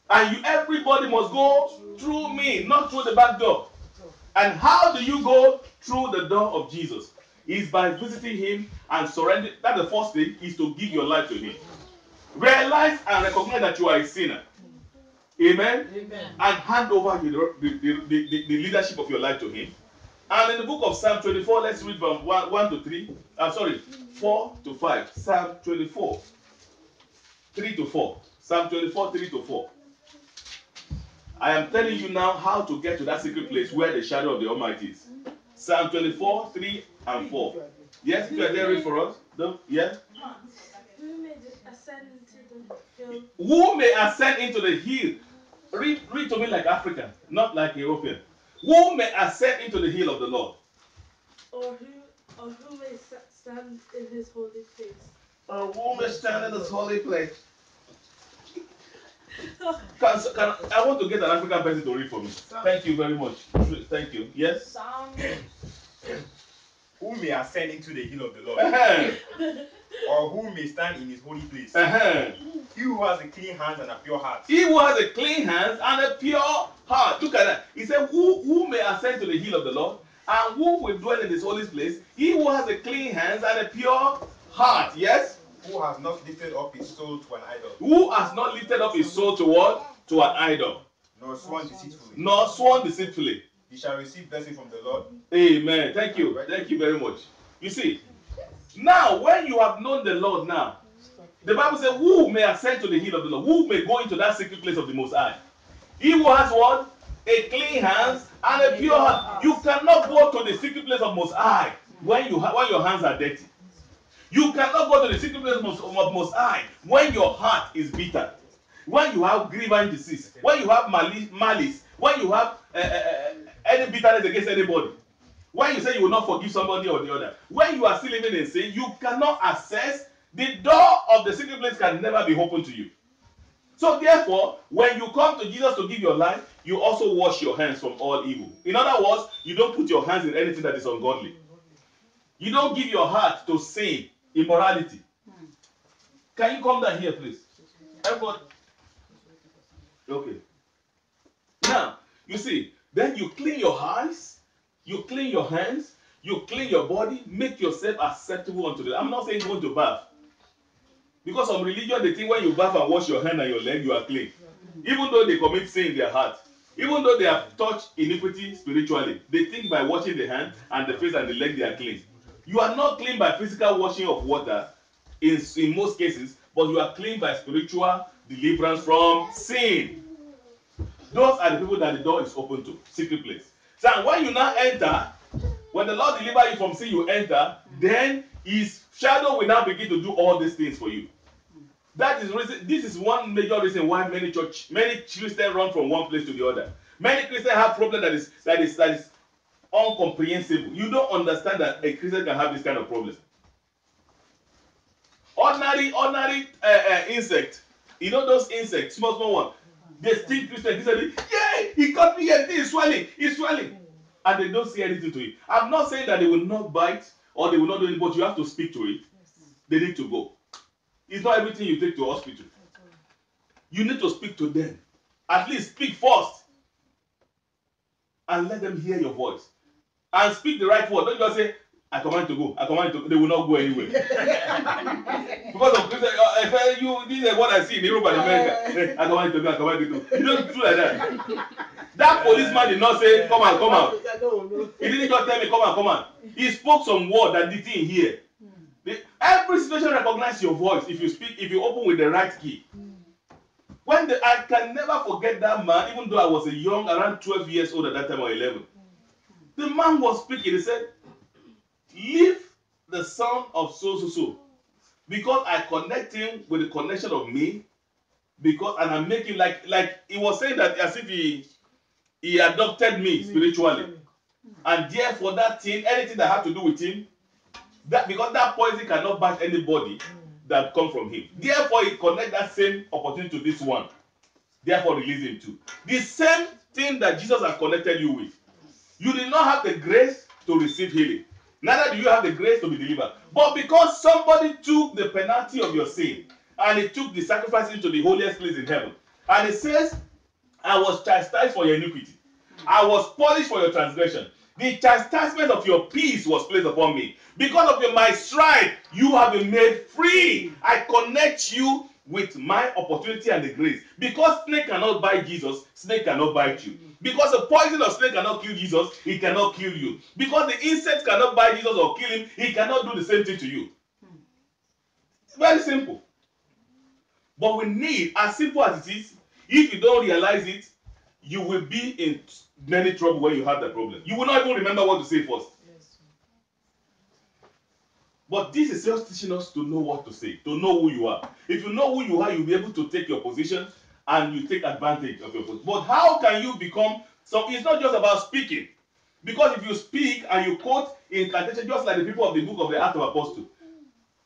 And you everybody must go through me, not through the back door. And how do you go through the door of Jesus? Is by visiting him and surrendering. That's the first thing, is to give your life to him. Realize and recognize that you are a sinner. Amen Amen. and hand over the, the, the, the, the leadership of your life to him. And in the book of Psalm 24, let's read from 1, 1 to 3. I'm sorry, 4 to 5. Psalm 24, 3 to 4. Psalm 24, 3 to 4. I am telling you now how to get to that secret place where the shadow of the Almighty is. Psalm 24, 3 and 4. Yes, you are there read for us? No? Yes? Who may ascend into the hill? Who may ascend into the hill? Read, read to me like African, not like European. Who may ascend into the hill of the Lord? Or who, or who may stand in his holy place? Or who may stand in this holy place? Can, can, I want to get an African person to read for me. Thank you very much. Thank you. Yes? Psalm Who may ascend into the hill of the Lord, or who may stand in his holy place? He who has a clean hand and a pure heart, He who has a clean hands and a pure heart. Look at that. He said, who, who may ascend to the hill of the Lord? And who will dwell in his holy place? He who has a clean hands and a pure heart. Yes? Who has not lifted up his soul to an idol, Who has not lifted up his soul to what? To an idol. nor sworn deceitfully, Nor sworn deceitfully. he shall receive blessing from the Lord. Amen. Thank you. Thank you very much. You see, now when you have known the Lord now, the Bible says, Who may ascend to the hill of the Lord? Who may go into that secret place of the Most High? He who has what? A clean hands and a pure heart. You cannot go to the secret place of Most High when you when your hands are dirty. You cannot go to the secret place of most, high when your heart is bitter, when you have grievance disease, when you have malice, malice when you have uh, uh, any bitterness against anybody, when you say you will not forgive somebody or the other, when you are still living in sin, you cannot access the door of the secret place can never be open to you. So therefore, when you come to Jesus to give your life, you also wash your hands from all evil. In other words, you don't put your hands in anything that is ungodly. You don't give your heart to sin, immorality. Can you come down here, please? Everybody. Okay. Now, you see, then you clean your eyes, you clean your hands, you clean your body, make yourself acceptable unto the. I'm not saying go to bath. Because some religion, they think when you bath and wash your hand and your leg, you are clean. Even though they commit sin in their heart, even though they have touched iniquity spiritually, they think by washing the hand and the face and the leg, they are clean. You are not clean by physical washing of water in, in most cases, but you are clean by spiritual deliverance from sin. Those are the people that the door is open to, secret place. So when you now enter, when the Lord deliver you from sin, you enter, then his shadow will now begin to do all these things for you. That is reason. This is one major reason why many church, many Christians run from one place to the other. Many Christians have problem that is that is that is incomprehensible. You don't understand that a Christian can have this kind of problem. Ordinary, ordinary uh, uh, insect. You know those insects, small, small one. They still Christian. Say, "Yeah, he got me here. He's swelling. He's swelling," and they don't say anything to it. I'm not saying that they will not bite or they will not do it, but you have to speak to it. They need to go. It's not everything you take to hospital. You need to speak to them. At least speak first. And let them hear your voice. And speak the right word. Don't just say, I command you to go. I command you to They will not go anywhere. (laughs) because of Christian, uh, if uh, you, this is what I see in Europe and America. I command you to go. I command you to go. You don't do like that. That policeman did not say, come on, come on. He didn't just tell me, come on, come on. He spoke some word that the thing hear. The- Every situation recognize your voice if you speak, if you open with the right key. When the, I can never forget that man, even though I was a young, around 12 years old at that time or 11. The man was speaking. He said, Leave the son of so so so. Because I connect him with the connection of me. Because and I'm making like like he was saying that as if he he adopted me spiritually. And therefore that thing, anything that had to do with him, that because that poison cannot bite anybody mm. that come from him. Therefore, he connect that same opportunity to this one. Therefore, release him too. The same thing that Jesus has connected you with. You did not have the grace to receive healing. Neither do you have the grace to be delivered. But because somebody took the penalty of your sin and he took the sacrifice into the holiest place in heaven, and it says, I was chastised for your iniquity. I was punished for your transgression. The chastisement of your peace was placed upon me. Because of your, my stripe, you have been made free. I connect you with my opportunity and the grace. Because snake cannot bite Jesus, snake cannot bite you. Because the poison of snake cannot kill Jesus, he cannot kill you. Because the insect cannot bite Jesus or kill him, he cannot do the same thing to you. Very simple. But we need, as simple as it is, if you don't realize it, you will be in many trouble when you have that problem. You will not even remember what to say first. But this is just teaching us to know what to say, to know who you are. If you know who you are, you'll be able to take your position and you take advantage of your position. But how can you become so it's not just about speaking. Because if you speak and you quote incantation, just like the people of the book of the Acts of Apostles,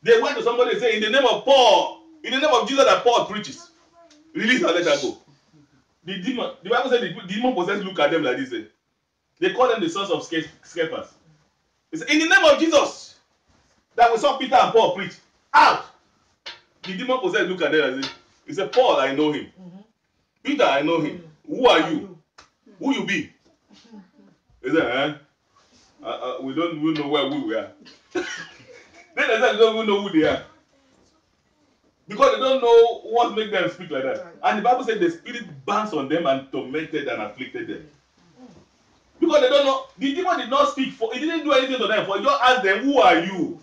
they went to somebody and say, In the name of Paul, in the name of Jesus that Paul preaches, release and let her go. The demon, the Bible said the demon possessed look at them like this. eh. They call them the sons of sca- scapeers. He said, In the name of Jesus, that we saw Peter and Paul preach, out. The demon possessed look at them and say, He said, Paul, I know him. Peter, I know him. Who are you? Who you be? (laughs) He said, eh? Uh, uh, we don't even know where we were. (laughs) then they said they don't even know who they are. Because they don't know what make them speak like that. And the Bible said the spirit bounced on them and tormented and afflicted them. Because they don't know. The demon did not speak for, he didn't do anything to them. For just asked them, Who are you?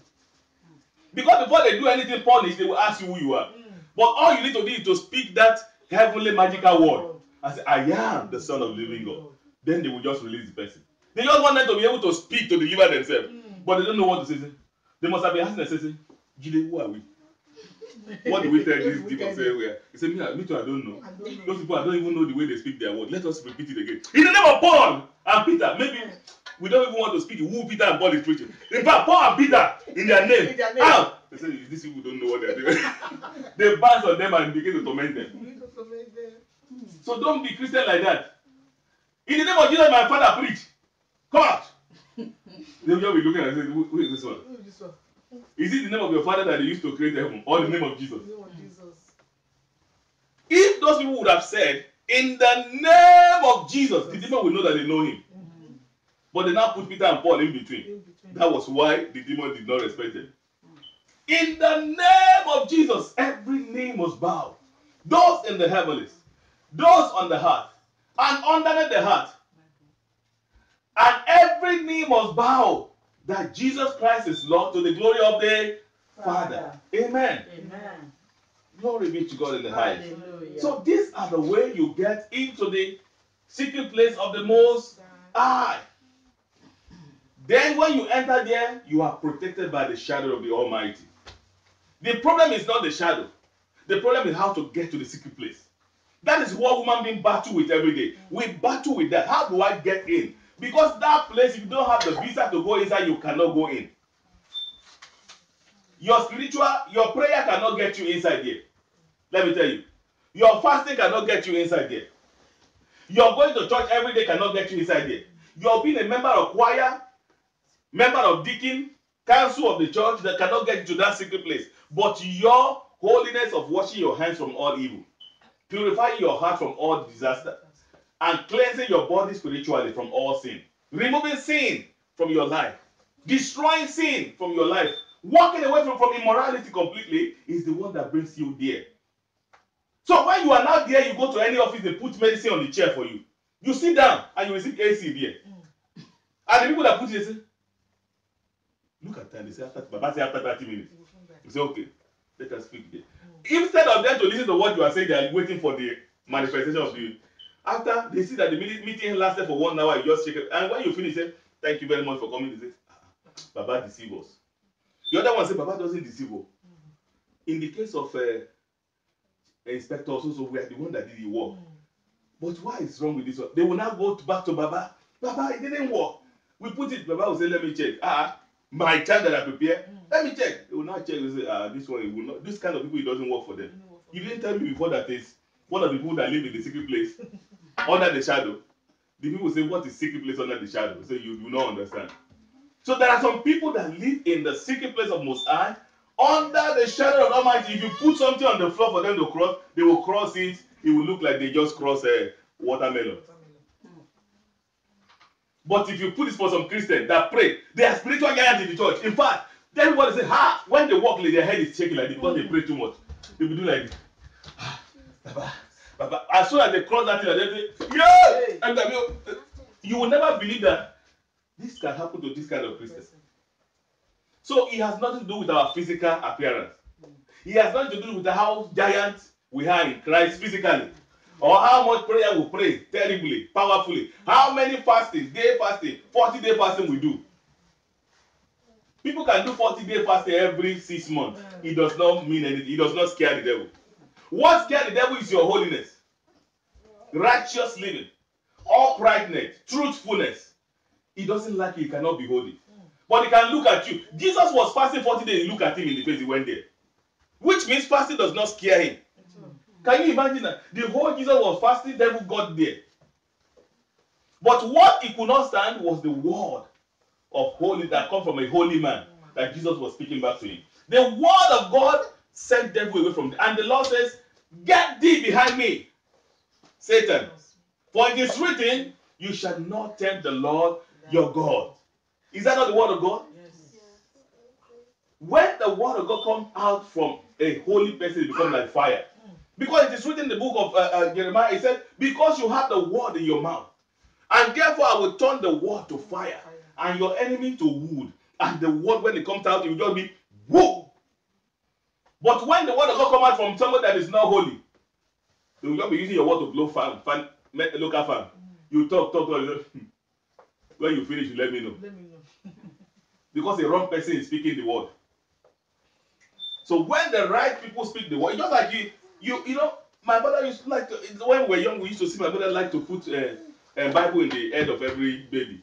Because before they do anything punish, they will ask you who you are. But all you need to do is to speak that heavenly magical word. I say, I am the son of the living God. Then they will just release the person. They just want them to be able to speak to deliver themselves. Hmm. But they don't know what to say. They must have been asking themselves, Jide, who are we? What do we tell these do (laughs) we demons tell say we are? He said, me, me too, I don't know. I don't know. Those people, I don't even know the way they speak their word. Let us repeat it again. In the name of Paul and Peter, maybe we don't even want to speak who Peter and Paul is preaching. In fact, Paul and Peter, in their name, In their name. out. They say, these people don't know what they're doing. (laughs) they bounce on them and begin to torment them. To make them- So don't be Christian like that. In the name of Jesus, my father preach. Come out. (laughs) They'll just be looking and say, who, who is this one? Who is this one? Is it the name of your father that they used to create heaven or the name of Jesus? The name of Jesus. If those people would have said, in the name of Jesus, the demon will know that they know him. But they now put Peter and Paul in between. In between. That was why the demon did not respect them. In the name of Jesus, every knee was bowed. Those in the heavens, those on the heart, and underneath the heart. And every knee must bow that Jesus Christ is Lord to the glory of the Father. Amen. Amen. Glory be to God in the highest. So these are the way you get into the secret place of the Most High. Then when you enter there, you are protected by the shadow of the Almighty. The problem is not the shadow. The problem is how to get to the secret place. That is what human being battle with every day. We battle with that. How do I get in? Because that place, if you don't have the visa to go inside, you cannot go in. Your spiritual, your prayer cannot get you inside there. Let me tell you. Your fasting cannot get you inside there. Your going to church every day cannot get you inside there. Your being a member of choir, member of deacon, council of the church that cannot get you to that secret place. But your holiness of washing your hands from all evil, purifying your heart from all disaster, and cleansing your body spiritually from all sin, removing sin from your life, destroying sin from your life, walking away from, from immorality completely is the one that brings you there. So when you are now there, you go to any office, they put medicine on the chair for you. You sit down and you receive AC there. And the people that put it, they say, look at time, they say after, Baba say after 30 minutes. You say, okay, let us speak there. Instead of them to listen to what you are saying, they are waiting for the manifestation of you. After they see that the meeting lasted for one hour, you just check it. And when you finish, say, thank you very much for coming. They say, "Ah, Baba deceive us. The other one say, Baba doesn't deceive us. In the case of uh, inspector also, we are the one that did the work. But why is wrong with this one? They will now go back to Baba. Baba, it didn't work. We put it, Baba will say, let me check. Ah, my time that I prepare, let me check. They will now check. Say, ah, this one, it will not. This kind of people, it doesn't work for them. You didn't tell me before that is one of the people that live in the secret place (laughs) under the shadow. The people say, What is secret place under the shadow? So you do not understand. So there are some people that live in the secret place of Most High under the shadow of Almighty. If you put something on the floor for them to cross, they will cross it. It will look like they just cross a watermelon. But if you put this for some Christians that pray, they are spiritual giants in the church. In fact, then everybody say, Ha! When they walk, like, their head is shaking like this because they pray too much. They will do like this. "Ah, (sighs) Baba, Baba. As soon as they cross that thing, they say, Yeah! And you will never believe that this can happen to this kind of Christian. So it has nothing to do with our physical appearance. It has nothing to do with how giant we are in Christ physically. Or how much prayer we pray terribly, powerfully. How many fasting, day fasting, 40 day fasting we do. People can do 40 day fasting every six months. It does not mean anything. It does not scare the devil. What scares the devil is your holiness, righteous living, uprightness, truthfulness. He doesn't like it, he cannot behold it. But he can look at you. Jesus was fasting 40 days, he looked at him in the face, he went there. Which means fasting does not scare him. Can you imagine that? The whole Jesus was fasting, devil got there. But what he could not stand was the word of holy that come from a holy man that Jesus was speaking back to him. The word of God sent devil away from him. And the Lord says, Get thee behind me, Satan. For it is written, You shall not tempt the Lord your God. Is that not the word of God? When the word of God comes out from a holy person, it becomes like fire. Because it is written in the book of uh, uh, Jeremiah, it said, Because you have the word in your mouth, and therefore I will turn the word to fire, and your enemy to wood. And the word, when it comes out, it will just be whoa. But when the word of God comes out from someone that is not holy, they will just be using your word to blow fan, fan local fan. You talk, talk, talk. you know, "Hmm. (laughs) When you finish, you let me know. Let me know. (laughs) Because a wrong person is speaking the word. So when the right people speak the word, just like you, you, you know, my mother used to like to, when we were young, we used to see my mother like to put uh, a Bible in the head of every baby.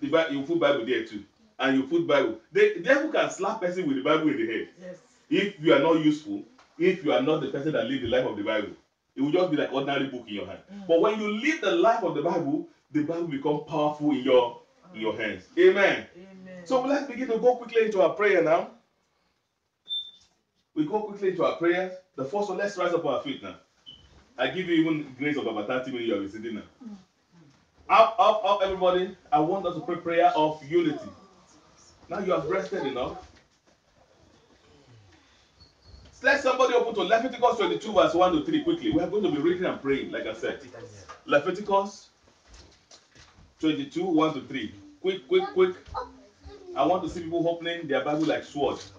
The Bi- you put Bible there too, and you put Bible. The, the devil can slap person with the Bible in the head. Yes. If you are not useful, if you are not the person that live the life of the Bible, it will just be like ordinary book in your hand. Mm. But when you live the life of the Bible, the Bible become powerful in your in your mm. hands. Amen. Amen. So let's begin to go quickly into our prayer now. We go quickly into our prayers. The first one, let's rise up on our feet now. I give you even grace of about 30 minutes you been sitting now. Up, up, up, everybody. I want us to pray prayer of unity. Now you have rested enough. Let somebody open to Leviticus 22, verse 1 to 3 quickly. We are going to be reading and praying, like I said. Leviticus 22, 1 to 3. Quick, quick, quick. I want to see people opening their Bible like swords.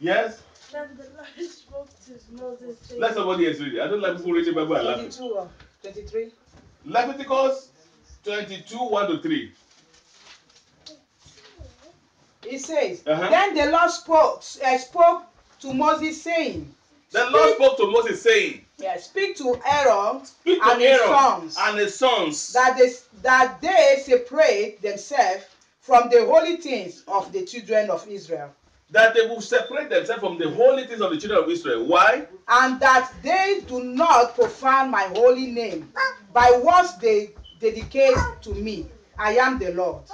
Yes? then the Lord spoke to Moses, saying, Let somebody else read it. I don't like people reading Bible and laughing. 22 or 23. Leviticus 22, 1 to 3. It says, Uh-huh. Then the Lord spoke, uh, spoke to Moses, saying, The Lord spoke to Moses, saying, yeah, Speak to Aaron Speak to and his Aaron sons, and his sons that they, that they separate themselves from the holy things of the children of Israel, that they will separate themselves from the holy things of the children of Israel. Why? and that they do not profane my holy name by what they dedicate to me. I am the Lord.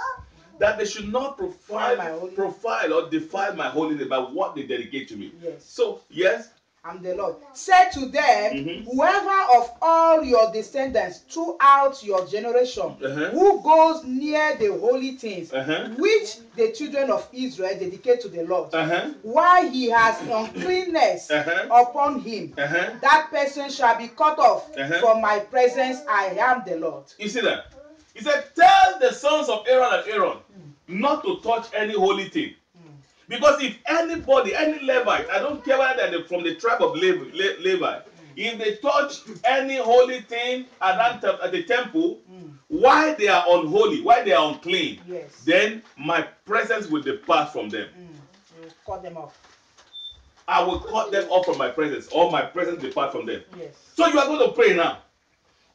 That they should not profile, profile or defile my holy name by what they dedicate to me. Yes. So, yes, I'm the Lord. Say to them, Mhm. whoever of all your descendants throughout your generation Uh-huh. who goes near the holy things Uh-huh. which the children of Israel dedicate to the Lord, uh-huh, while he has uncleanness Uh-huh. upon him, uh-huh. that person shall be cut off Uh-huh. from my presence. I am the Lord. You see that? He said, Tell the sons of Aaron and Aaron not to touch any holy thing. Because if anybody, any Levite, I don't care whether they're from the tribe of Levi, Le- Levi if they touch any holy thing at, that at the temple, why they are unholy, why they are unclean, Yes. then my presence will depart from them. Mm. Cut them off. I will cut them off from my presence, or my presence depart from them. Yes. So you are going to pray now.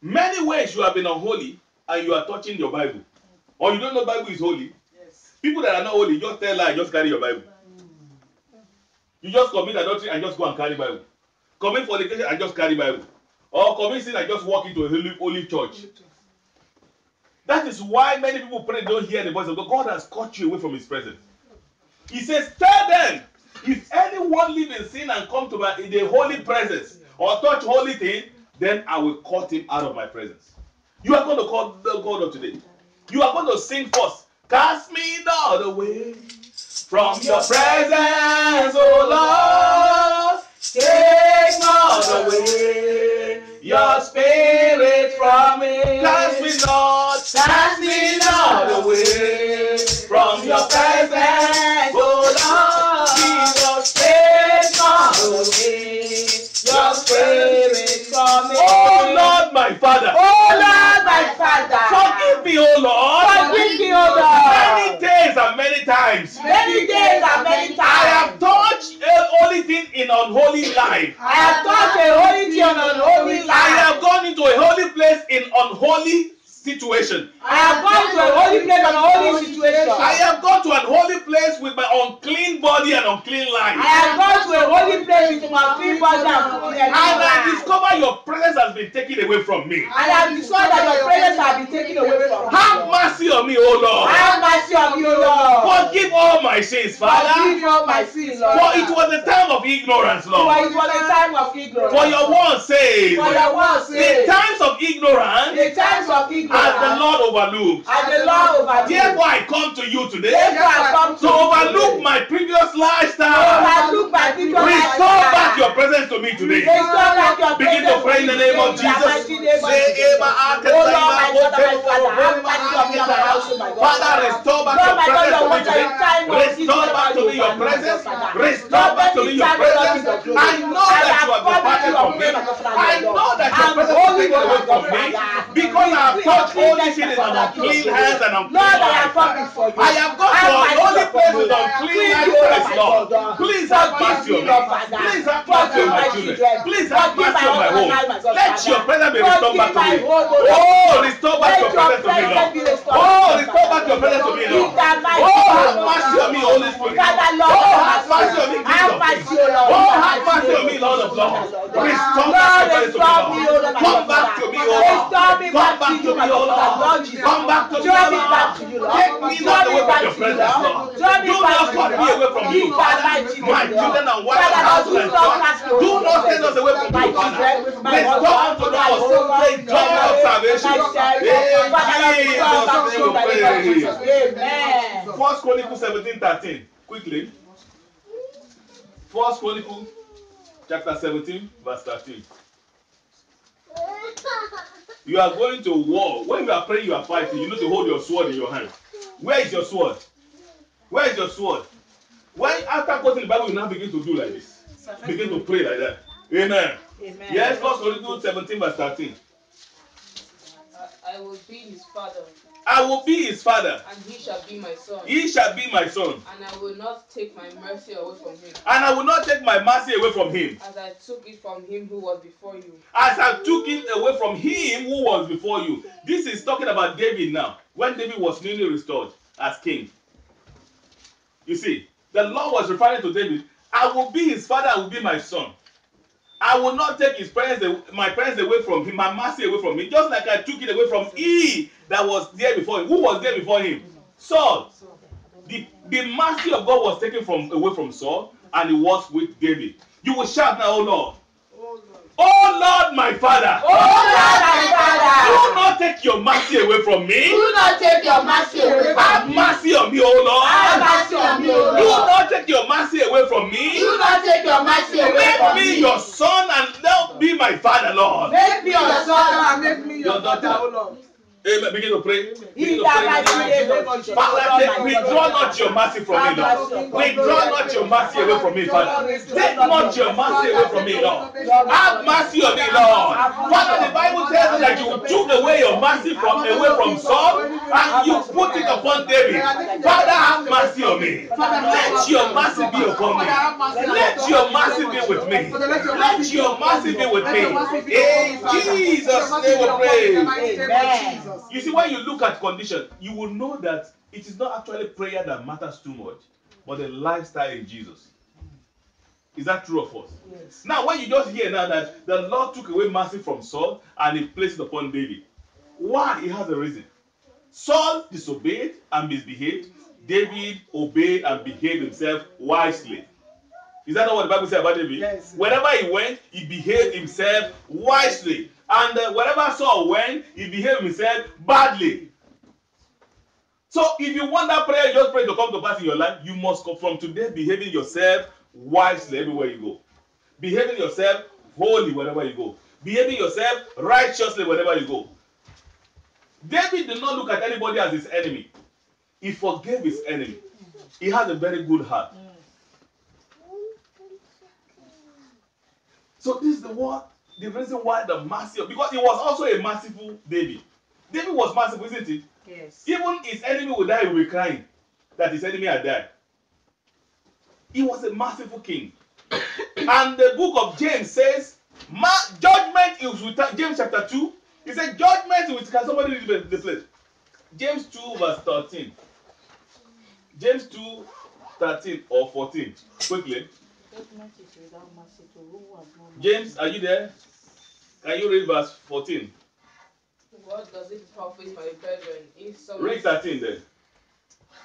Many ways you have been unholy and you are touching your Bible. Or you don't know Bible is holy. People that are not holy, just tell lie, just carry your Bible. You just commit adultery and just go and carry Bible. Commit fornication and just carry Bible. Or commit sin and just walk into a holy, holy church. That is why many people pray don't hear the voice of God. God has cut you away from his presence. He says, Tell them, if anyone live in sin and come to my in the holy presence or touch holy thing, then I will cut him out of my presence. You are going to call the God of today. You are going to sing first. Cast me not away from your presence, O Lord. Take not away your spirit from me. Cast me not, cast me not away from your presence, O Lord. Jesus, take not away your spirit from me. Oh Lord, my Father. Oh Lord, Father. Forgive me, O Lord. Forgive me, O Lord. Many days and many times. Many days and many times. I have touched a holy thing in unholy life. I have touched a holy thing on unholy I life. have gone into a holy place in unholy situation. I have gone to a holy place on a holy situation. I have gone to an holy place with my unclean body and unclean life. I have gone to a holy place with my free body and full And I life. discover your presence has been taken away from me. And I have discovered that your presence has been taken away from me. Have mercy on me, O Lord. Have mercy on you, Lord. Forgive all my sins, Father. me all my sins, Lord. For it was a time of ignorance, Lord. For it was a time of ignorance. For your word says, For your word the says, times of ignorance the times of ignorance has the Lord overlooked. and the Lord overlooked. Therefore, I come to you today Therefore, I come to overlook my previous lifestyle. overlook my previous Restore back your presence to me today. Restore back your Begin to pray in the name of Jesus. mighty name of Say. Eba, Oh Lord, my God, my Otebo, Father, have Orobo, mercy on me and my household, my God. Father, restore back your presence to me today. a time of Restore back to me your presence. Restore back to me your presence. I know that you have come departed from me. I know that your presence is taken away from me because I have such only feelings of clean hands and unclean hands. I have got to an holy place with unclean hands, Lord. Please have mercy on me. Please have mercy on my children. Please have mercy on my home. Let your presence be restored back to me. Oh, restore back your presence to me, Lord. Oh, restore back your presence to me, Lord. Oh, have mercy on me, Holy Spirit. Oh, have mercy on me, King of Kings. Oh, have mercy on me, Lord of Lords. Restore back your presence to me, Lord. Come back to me, O Lord. Come back to me, your love. Come back to me, Lord. Take me not away from your presence, Lord. Do not cut me away from you. My children and wife and husband, do not send us away from you, Father. Restore unto us the joy of salvation. In Jesus' name we. First Chronicles 17, 13. Quickly. First Chronicles chapter 17, verse 13. You are going to war. When you are praying, you are fighting. You need to hold your sword in your hand. Where is your sword? Where is your sword? When after quoting the Bible, you now begin to do like this. Begin to pray like that. Amen. Amen. Yes, First Chronicles 17, verse 13. I I will be his father, I will be his father. and he shall be my son. He shall be my son. And I will not take my mercy away from him, And I will not take my mercy away from him. as I took it from him who was before you. as I took it away from him who was before you. This is talking about David now, when David was newly restored as king. You see, the Lord was referring to David. I will be his father, I will be my son. I will not take his parents, my parents away from him, my mercy away from me, just like I took it away from he that was there before him. Who was there before him? Saul. The, the mercy of God was taken from away from Saul, and it was with David. You will shout now, oh Lord. Oh Lord, my Father. Oh, Lord, my Do Father. not take your mercy away from me. Do not take your mercy away Have from me. mercy on me, O Have Lord. mercy on me, O Do Lord. not take your mercy away from me. Do not take your mercy away Make from me me. your son and now be my father, Lord. Make me your son and make me Your your daughter, daughter. O Lord. Amen. Begin to pray. Begin In to pray. mighty name of Jesus. Father, take, withdraw not your mercy from me, Have Lord. mercy upon. Withdraw not your mercy away from me, Father. Take not your mercy away from me, Lord. Have mercy on me, Lord. Father, the Bible tells us that you took away your mercy from away from Saul and you put it upon David. Father, have mercy on me. Let your mercy be upon me. Let your mercy be with me. Let your mercy be with me. In Jesus' name we pray. Amen. You see, when you look at condition, you will know that it is not actually prayer that matters too much, but the lifestyle in Jesus. Is that true of us? Yes. Now, when you just hear now that the Lord took away mercy from Saul and he placed it upon David, why? He has a reason. Saul disobeyed and misbehaved. David obeyed and behaved himself wisely. Is that not what the Bible says about David? Yes. Wherever he went, he behaved himself wisely. And uh, wherever Saul went, he behaved himself badly. So if you want that prayer, just pray to come to pass in your life, you must come from today behaving yourself wisely everywhere you go. Behaving yourself holy wherever you go. Behaving yourself righteously wherever you go. David did not look at anybody as his enemy. He forgave his enemy. He had a very good heart. So this is the what the reason why the mercy of because he was also a merciful David. David was merciful, isn't it? Yes. Even his enemy would die, he will be crying that his enemy had died. He was a merciful king. (coughs) and the book of James says, judgment is with James chapter 2. He said, judgment is with can somebody read the- the place? James 2, verse 13. James 2, 13 or 14. Quickly. James, are you there? Can you read verse 14? What does it profit my brethren if some Read 13 then.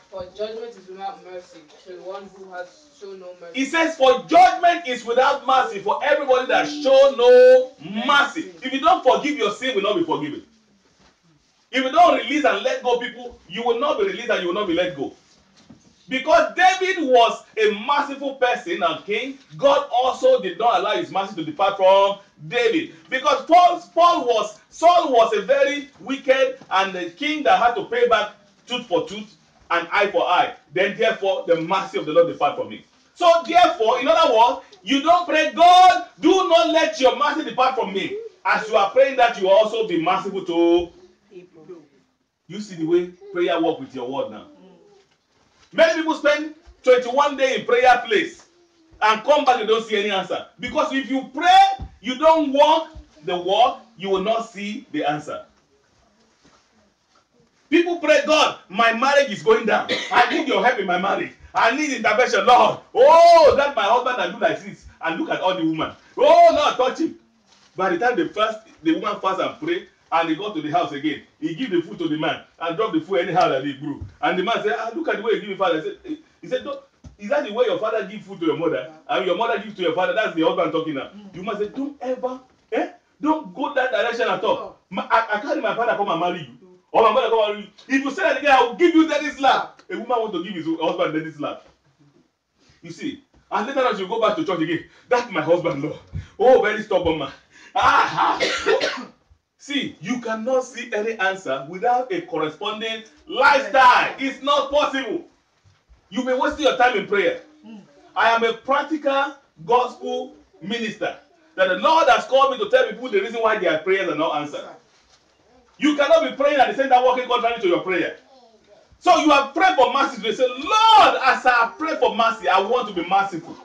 for judgment is without mercy to one who has shown no mercy. He says, For judgment is without mercy for everybody that show no mercy. If you don't forgive, your sin will not be forgiven. If you don't release and let go people, you will not be released and you will not be let go. Because David was a merciful person and king, God also did not allow his mercy to depart from David. Because Paul, Paul was Saul was a very wicked and a king that had to pay back tooth for tooth and eye for eye, then therefore the mercy of the Lord depart from me. So therefore, in other words, you don't pray, God, do not let your mercy depart from me. As you are praying that, you also be merciful to. People. You see the way prayer work with your word now. Many people spend 21 days in prayer place and come back and don't see any answer. Because if you pray, you don't walk the walk, you will not see the answer. People pray, God, my marriage is going down. I need your help in my marriage. I need intervention, Lord. Oh, that my husband and do like this. And look at all the woman. Oh, no, touch him. By the time the first, the woman fast and pray, and he got to the house again, he give the food to the man and drop the food anyhow that he grew. And the man said, ah, look at the way you give me father. He said, he said, don't, is that the way your father give food to your mother? And your mother give to your father? That's the husband talking now. You must say, don't ever, eh? Don't go that direction at all. Ma- I, I carry my father come and marry you. Or my mother come and marry you. If you say that again, I will give you daddy slap. A woman want to give his husband daddy slap. You see, and later on she go back to church again. That's my husband, Lord. Oh, very stubborn man. Ah, ah. (coughs) see, you cannot see any answer without a corresponding lifestyle. It's not possible. You've been wasting your time in prayer. Hmm. I am a practical gospel minister. That the Lord has called me to tell people the reason why their prayers are not answered. You cannot be praying at the same time working contrary to your prayer. So you have prayed for mercy today. Say, Lord, as I pray for mercy, I want to be merciful.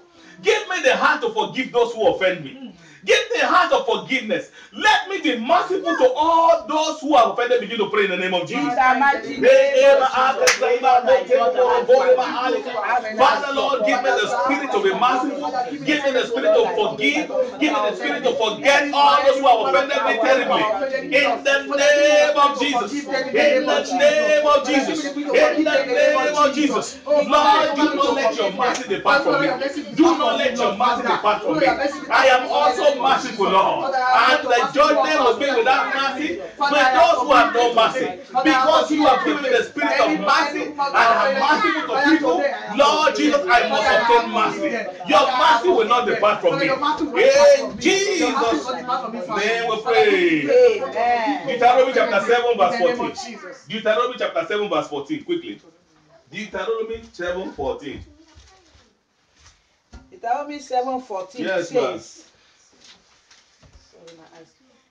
Give me the heart to forgive those who offend me. Hmm. Give me the heart of forgiveness. Let me be merciful to all those who have offended. Begin to pray in the name of Jesus. the mighty name of Father Lord, give me the spirit to be merciful. Give me the spirit to forgive. Give me the spirit to forget all those who have offended me terribly. In the name of Jesus. In the name of Jesus. In the name of Jesus. Lord, do not let your mercy depart from me. Do not let your mercy depart from me. I am also merciful, Lord. And the judgment will be without mercy with those who have no mercy. Because you have given me the spirit of mercy and have merciful to people, Lord Jesus, I must obtain mercy. Your mercy will not depart from me. In Jesus' name we pray. Deuteronomy chapter 7, verse In the name 14. of Jesus. Deuteronomy chapter 7, verse 14. Quickly. Deuteronomy 7, 14. Deuteronomy 7 14 Yes, says.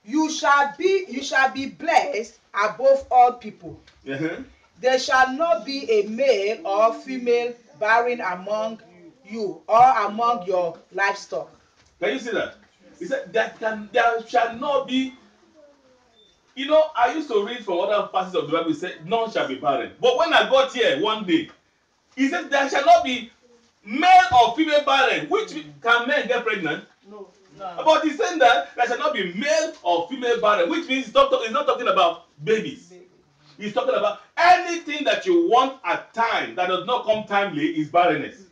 You shall be you shall be blessed above all people. Uh-huh. There shall not be a male or female barren among you or among your livestock. Can you see that? He said that can there shall not be. You know, I used to read from other passages of the Bible. He said, "None shall be barren." But when I got here one day, he said, "There shall not be male or female barren." Which can men get pregnant? No. But he's saying that there shall not be male or female barren, which means he's not, he's not talking about babies. He's talking about anything that you want at time that does not come timely is barrenness.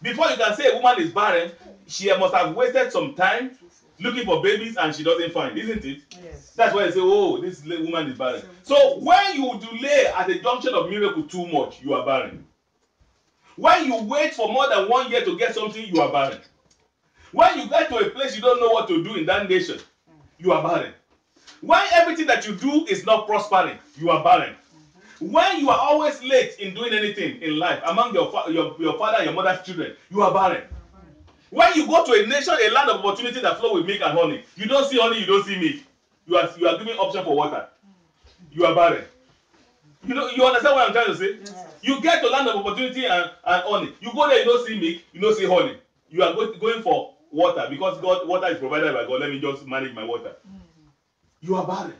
Before you can say a woman is barren, she must have wasted some time looking for babies and she doesn't find, isn't it? Yes. That's why I say, oh, this woman is barren. So when you delay at the junction of miracle too much, you are barren. When you wait for more than one year to get something, you are barren. When you get to a place you don't know what to do in that nation, you are barren. When everything that you do is not prospering, you are barren. When you are always late in doing anything in life among your, fa- your, your father and your mother's children, you are barren. When you go to a nation, a land of opportunity that flow with milk and honey, you don't see honey, you don't see milk. You are you are giving option for water. You are barren. You know, you understand what I'm trying to say? You get to land of opportunity and, and honey. You go there, you don't see milk, you don't see honey. You are go, going for water because God water is provided by God. Let me just manage my water. Mm. You are barren.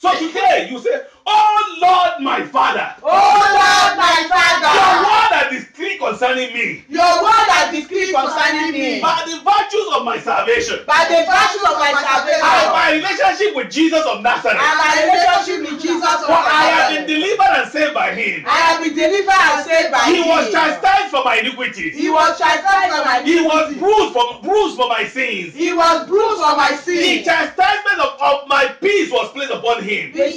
So today you say, Oh Lord, my Father, Oh Lord, my Father. your word that is clear concerning me, your word that decree concerning me, by the virtues of my salvation, by the virtues of my salvation, and my relationship with Jesus of Nazareth, and my relationship with Jesus of Nazareth. for I have been delivered and saved by Him. I have been delivered and saved by him. He was chastised for my iniquities. He was chastised for my He was bruised for bruised for my sins. He was bruised for my sins. The chastisement of, of my peace was placed upon him. him. Because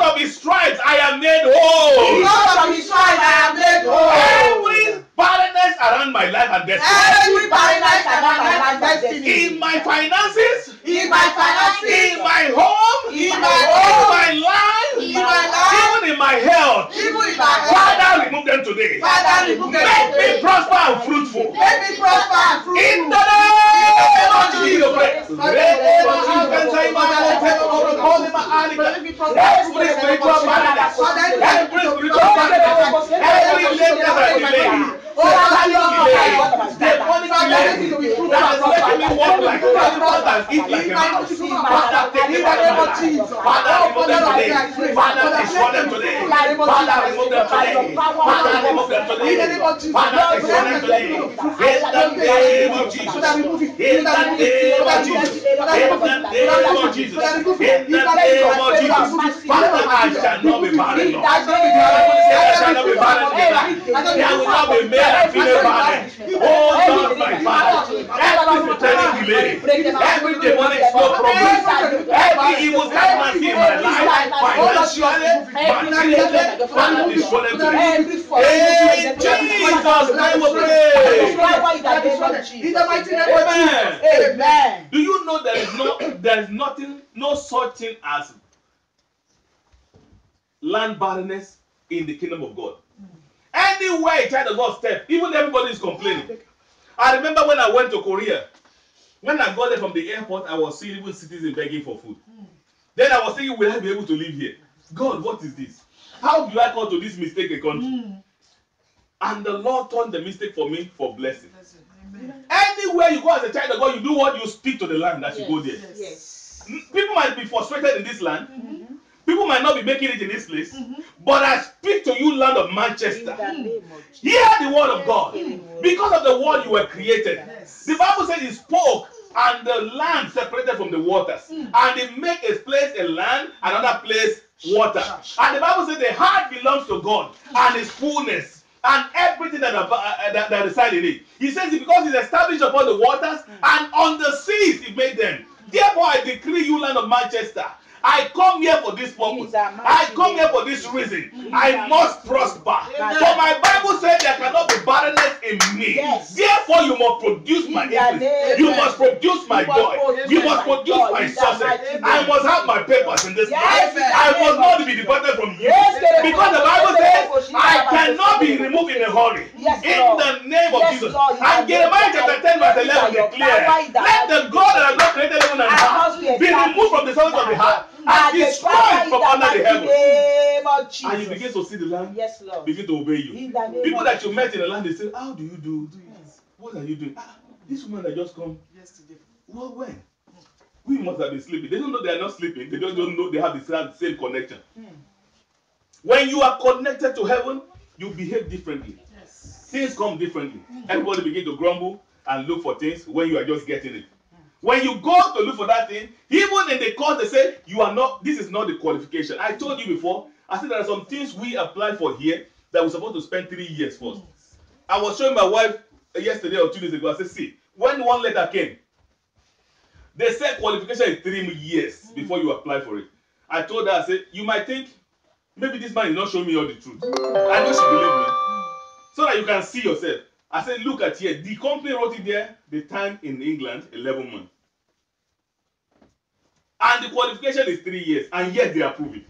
of his stripes, I am made whole. Because of his stripes, I am made whole. Every barrenness around my life and destiny. Every barrenness around my life and destiny. In my finances. In my finances. In my home. In my home. In my life. In my life. Even in my health. Even in my health. Father, remove them today. Father, remove them today. Make me prosper and fruitful. Make me prosper and fruitful. In the name Every spiritual barrier, every spiritual barrier, every level of delay. Father, I shall not be barren. I shall not be barren. There will not be male and female barren. Oh Lord, my Father. Every satanic delay, every demonic slow progress, every evil stagnancy in my life, financially, materially, them today. In Jesus' name we pray. In the mighty name of Amen. Jesus. Amen. Do you know there is no there is nothing, no such thing as land barrenness in the kingdom of God. Anywhere a child of God step, even everybody is complaining. I remember when I went to Korea, when I got there from the airport, I was seeing even citizens begging for food. Then I was thinking, will I be able to live here? God, what is this? How do I come to this mistake a country? And the Lord turned the mistake for me for blessing. Anywhere you go as a child of God, you do what you speak to the land as you go there. Yes. Mm, People might be frustrated in this land. People might not be making it in this place. But I speak to you, land of Manchester. Hmm. Hear the word of God. Because of the word you were created. The Bible says he spoke and the land separated from the waters. Hmm. And he made a place a land, another place water. And the Bible says the heart belongs to God and his fullness. And everything that, abo- uh, uh, that, that reside in it. He says it because he's established upon the waters hmm. and on the seas he made them. Therefore, I decree you, land of Manchester. I come here for this purpose. I come here for this reason. I must prosper. For my Bible says there cannot be barrenness in me. Yes. Therefore, you must produce my In increase. You must produce my joy. You must produce my success. I must have my papers in this life. I must not be departed from you. Because the Bible says I cannot be removed in a hurry. In the name of Jesus. Lord, in the And Jeremiah chapter of 10 verse Jesus. 11 Your declare, power in the let the. God that has not created heaven and earth be be removed from the surface of the heart and destroyed from under the heavens. name of Jesus. And you begin to see the land Yes, Lord. begin to obey you. In the name People that you met in the land, they say, How do you do? What are you doing? Ah, this woman that just come. Yesterday. Well, when? We must have been sleeping. They don't know they are not sleeping. They just don't know they have the same, same connection. When you are connected to heaven, you behave differently. Yes. Things come differently. Everybody begin to grumble and look for things when you are just getting it. When you go to look for that thing, even in the course they say you are not. This is not the qualification. I told you before. I said there are some things we apply for here that we're supposed to spend three years first. I was showing my wife yesterday or two days ago. I said, see, when one letter came, they said qualification is three years mm. before you apply for it. I told her, I said, you might think maybe this man is not showing me all the truth. I know she believed me. So that you can see yourself. I said, look at here. The company wrote it there, the time in England, 11 months. And the qualification is three years, and yet they approve it.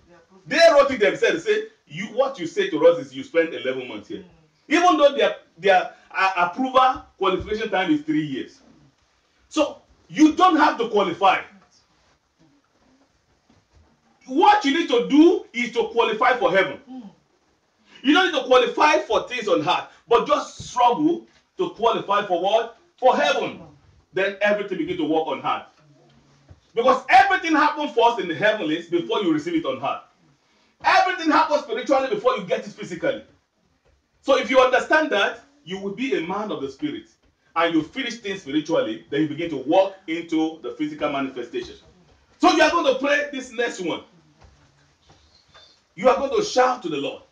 They wrote it themselves. Say, you what you say to us is you spend 11 months here. Even though their their uh, approval qualification time is three years. So you don't have to qualify. What you need to do is to qualify for heaven. You don't need to qualify for things on earth, but just struggle to qualify for what? For heaven. Then everything begin to work on earth. Because everything happens first in the heavenlies before you receive it on earth. Everything happens spiritually before you get it physically. So if you understand that, you will be a man of the spirit. And you finish things spiritually, then you begin to walk into the physical manifestation. So you are going to pray this next one. You are going to shout to the Lord.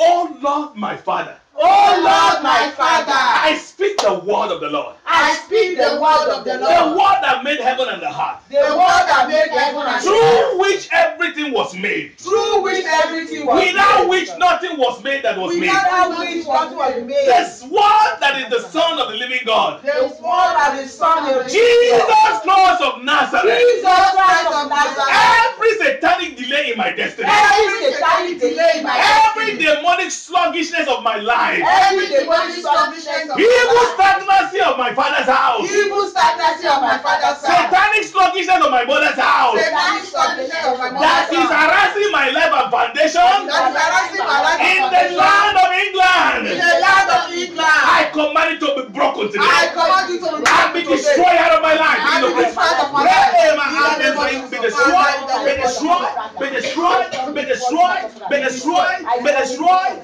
Oh Lord, my Father. Oh Lord, my Father, I speak the word of the Lord. I speak the word of the Lord. The word that made heaven and the heart. the word that made heaven and earth, Through which everything was made. through which everything was Without made. which nothing was made that was made. Without which nothing was made. This word that is the Son of the living God. The word that is Son of the Jesus Christ of Nazareth. Jesus Christ of Nazareth. Every satanic delay in my destiny. Every satanic delay in my destiny. Every demonic sluggishness of my life, Every demonic sluggishness of evil my life. stagnancy of my father's house, Evil stagnancy of my father's house. satanic sluggishness of my mother's house, Satanic sluggishness of my that mother's is house. harassing my life and foundation That is harassing my life in and the foundation. land of In England. the land of England. I command it to be broken I today command you to be and be destroyed out of my life. And be destroyed of my life. In the is of like, Be destroyed, be destroyed, be destroyed, be destroyed, be destroyed, be destroyed.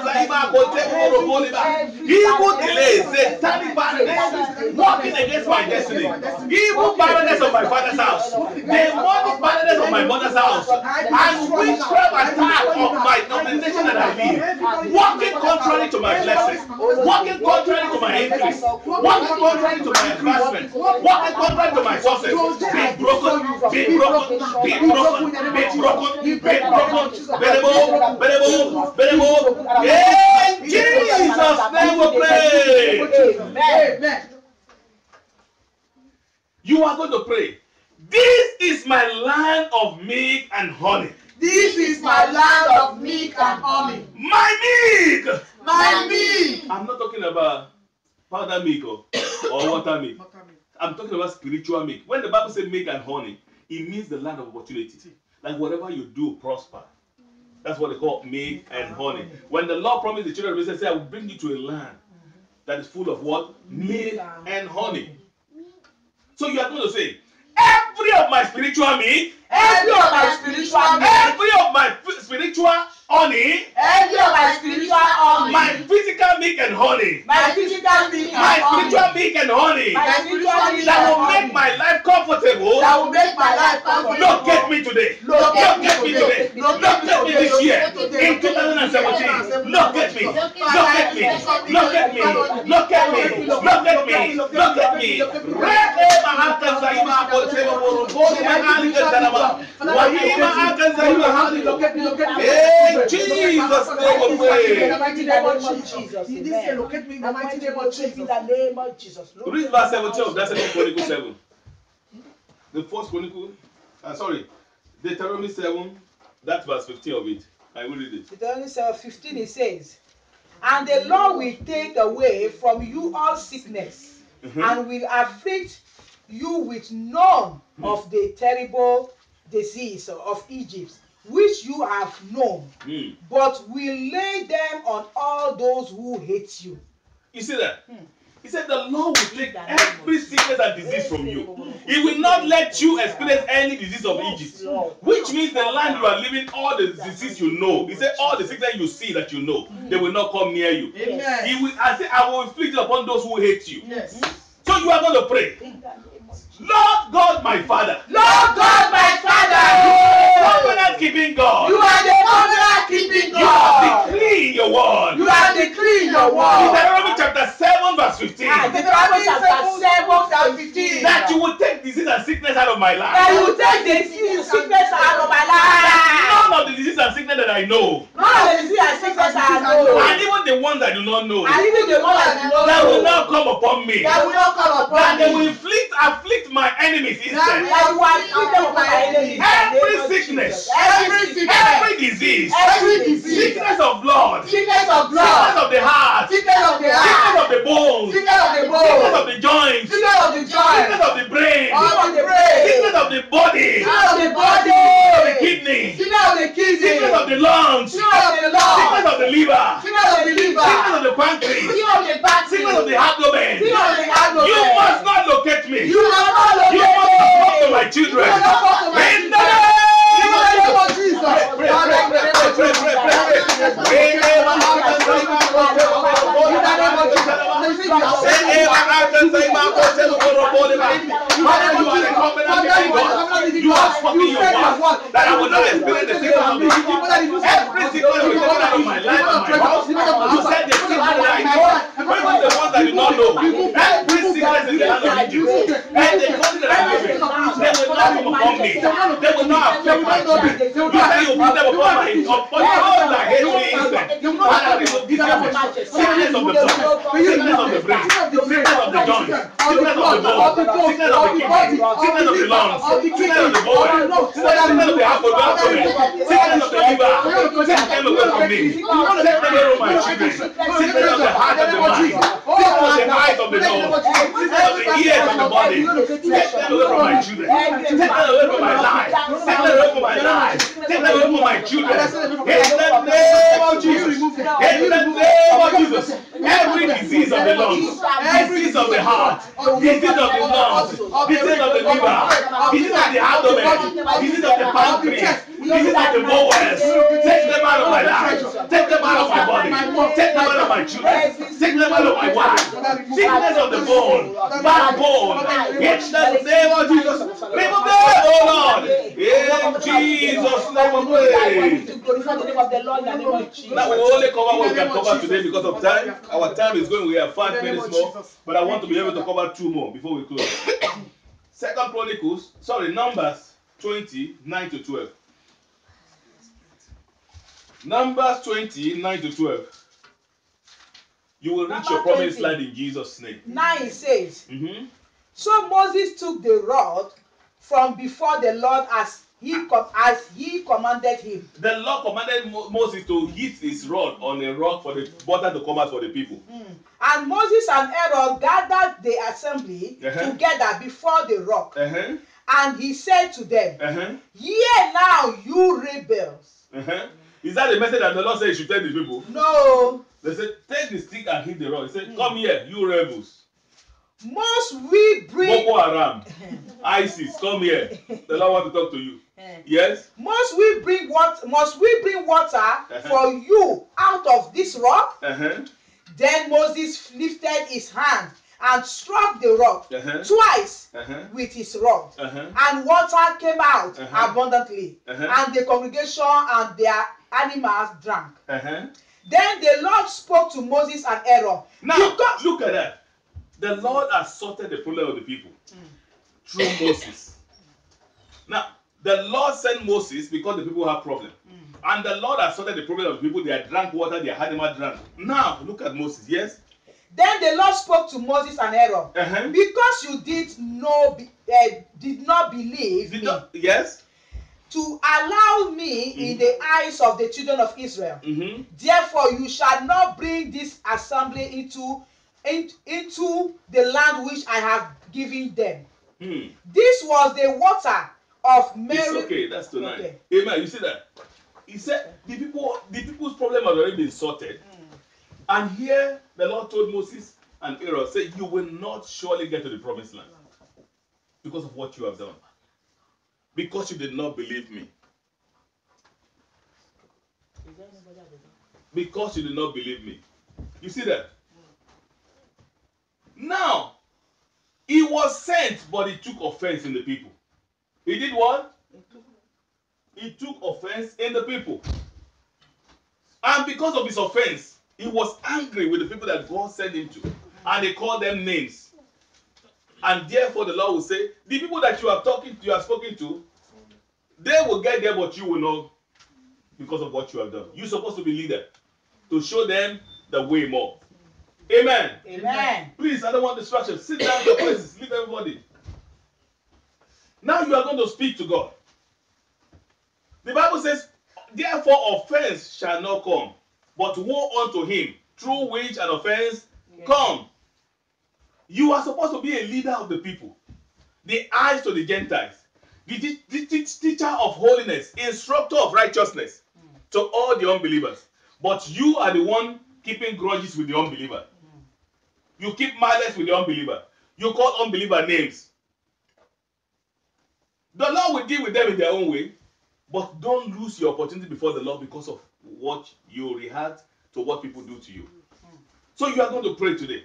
My kote moro boli ba. Evil delays, satanic barrenness, working against my destiny. Evil barrenness of my father's house, demonic barrenness of my mother's house, and witchcraft attack of my of the nation that I live. Working contrary to my blessings, working contrary to my increase, working contrary to my advancement, working contrary to my success. Be broken, be broken, be broken, be broken, be broken. Be removed, be removed, be removed. In Jesus' name we pray. Amen. You are going to pray. This is my land of milk and honey. This is my land of milk and honey. My milk. My milk. I'm not talking about powder milk or, (coughs) or water milk. I'm talking about spiritual milk. When the Bible says milk and honey, it means the land of opportunity. Like whatever you do, prosper. That's what they call milk and honey. When the Lord promised the children of Israel, I will bring you to a land that is full of what? Milk and honey. So you are going to say, every of my spiritual milk, Every of my spiritual milk. every of my spiritual honey, Every of my spiritual honey. my physical milk and honey, My physical milk and my honey. spiritual milk and honey, My spiritual milk that will make my life comfortable. That will make my life comfortable. Locate me today. Locate me today. Locate me this year. In 2017. Locate me. Locate me. Locate me. Locate me. Locate me. Locate me. Rebe mahaka zaima kotebo borobori mahali katarama. Wahima aka zaima hali. In Jesus' name we pray. Read verse 17 of that second Chronicle 7. The first Chronicle, uh, sorry, Deuteronomy 7, that's verse 15 of it. I will read it. Deuteronomy 7, 15 it says, And the Lord will take away from you all sickness, Mhm. and will afflict you with none of the terrible disease of Egypt, which you have known, Hmm. but will lay them on all those who hate you. You see that? Hmm. He said the Lord will take every sickness and disease from you. He will not let you experience any disease of Egypt. Which means the land you are living, all the disease you know. He said all the sickness you see that you know, they will not come near you. Amen. He will, I say, I will inflict it upon those who hate you. Yes. So you are going to pray. Lord God, my Father. Lord God, my Father, Covenant keeping God. you are the covenant keeping God. You God. decreed your word. You are the clean your word. Deuteronomy chapter 7, verse 15. Deuteronomy chapter 7, verse 15. That you will take disease and sickness out of my life. that you will take the disease sickness out of my life. None of the disease and sickness that I know, None of the disease and sickness I know. and even the ones I do not know, And even the one that you don't that will know. not come upon me. That will not come That upon they will me. inflict, afflict my enemies That instead. that afflicted with my enemies. Every sickness, Every sickness. every disease, Every disease. sickness of blood, Sickness of sickness blood. of the heart, Sickness of the sickness heart. of the bones, Sickness of the sickness bone. of the joints, Sickness of the sickness joint. of the brain, All of the brain. sickness of the body, Sickness of the body. sickness of the kidney, Sickness of the kidney. sickness of the lungs, Sickness of the sickness lung. of the liver, Sickness of the liver. sickness of the pancreas, Sickness of the back. sickness of the abdomen. Sickness of the abdomen. You must not locate me. You must not locate You must not talk to my me. children. You must not talk to my children. In the name You ask for me, you that I will not experience the same of Every single thing in my life, my the same thing I know. When was the one that did not know? Every single thing that I know, me. They will not affect my children. You say you put them upon my upon those that hate me instead. Father, we will give them sickness of the sickness of the brain, sickness of the joints, sickness of the bone, sickness of the kidney, sickness of the lungs, sickness of the bone, sickness of the heart, sickness of the liver, sickness of the from me. enemies. Take them away from my children. Them of the heart of the mind. Them of the eyes of the nose. Them of the ears of the body. Them away from my children. Away from my life. Take them from my life. Take them from my children. In the name of Jesus. In the name of Jesus. Every disease of the lungs, disease of the heart, disease of the lungs, disease of the liver, disease of the abdomen, disease of the pancreas, disease of the bowels. Take them out of my life. Take them out of my body. Take them out of my children. Take them out of my wife. Sickness of the bone, backbone. In the name of Jesus. Remove them, Lord. In Jesus' name we pray. Now we will only cover what we can cover today because of time. Our time is going. We have five minutes more, but I want to be able to cover two more before we close. (coughs) Second Chronicles, sorry, Numbers 20, 9 to 12. Numbers 20, 9 to 12. You will reach your Number promised 20. land in Jesus' name. 9 says, Mhm. So Moses took the rod from before the Lord as he com- as he commanded him. The Lord commanded Mo- Moses to hit his rod on a rock for the water to come out for the people. Mm. And Moses and Aaron gathered the assembly Uh-huh. together before the rock. Uh-huh. And he said to them, Uh-huh. Hear now, you rebels. Uh-huh. Is that the message that the Lord said you should tell the people? No, They said, take the stick and hit the rock. He said, come here, you rebels. Must we bring Boko Haram, (laughs) ISIS, come here. The Lord want to talk to you. Yes? must we bring what must we bring water for you out of this rock? Uh-huh. Then Moses lifted his hand and struck the rock Uh-huh. twice Uh-huh. with his rod. Uh-huh. And water came out Uh-huh. abundantly, Uh-huh. and the congregation and their animals drank. Uh-huh. Then the Lord spoke to Moses and Aaron. Now, Because- look at that. The Lord has sorted the problem of the people through Moses. Now, the Lord sent Moses because the people have problem. And the Lord has sorted the problem of the people. They had drank water, their animal drank. Now, look at Moses. Yes? Then the Lord spoke to Moses and Aaron. Uh-huh. Because you did no be, uh, did not believe Did me not, yes? to allow me in the eyes of the children of Israel. Mm-hmm. Therefore, you shall not bring this assembly into in, into the land which I have given them. Hmm. This was the water of Meribah. It's okay. That's tonight. Okay. Amen. You see that? He said the people, the people's problem has already been sorted. And here the Lord told Moses and Aaron, say, you will not surely get to the promised land because of what you have done. Because you did not believe me. Because you did not believe me. You see that? Now, he was sent, but he took offense in the people. He did what? He took offense in the people. And because of his offense, he was angry with the people that God sent him to. And they called them names. And therefore the Lord will say, the people that you are talking to, you have spoken to, they will get there, but you will not because of what you have done. You're supposed to be leader to show them the way more. Amen. Amen. Please, I don't want distraction. Sit down your places. Leave everybody. Now you are going to speak to God. The Bible says, Therefore offense shall not come, but woe unto him through which an offense come. You are supposed to be a leader of the people, the eyes to the Gentiles, the, te- the teacher of holiness, instructor of righteousness hmm. to all the unbelievers. But you are the one keeping grudges with the unbeliever. You keep malice with the unbeliever. You call unbeliever names. The Lord will deal with them in their own way, but don't lose your opportunity before the Lord because of what you react to what people do to you. So you are going to pray today.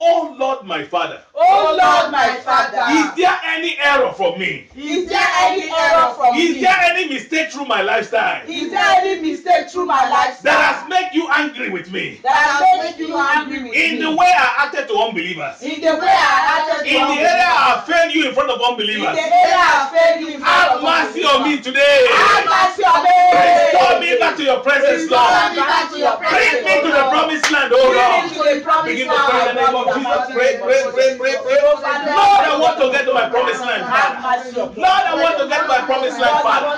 Oh Lord, my Father, Oh Lord, my Father, is there any error from me? is there any error from Is me? Is there any mistake through my lifestyle Is there any mistake through my lifestyle that has made you angry with me? that has made you angry with In me? the way I acted to unbelievers? in the way I acted In the area I offend you in front of unbelievers. in unbelievers? the area I failed you in front Have of mercy unbelievers. on me today. Have mercy on me. Restore me back to your presence, Restore Lord. me back to your Bring me to the promised land, oh Lord. Bring me to the promised Begin to pray in the land, name O of Jesus, pray, pray, pray, pray, pray. Lord, I want to get to my promised land. Lord, I want to get to my promised land, Father.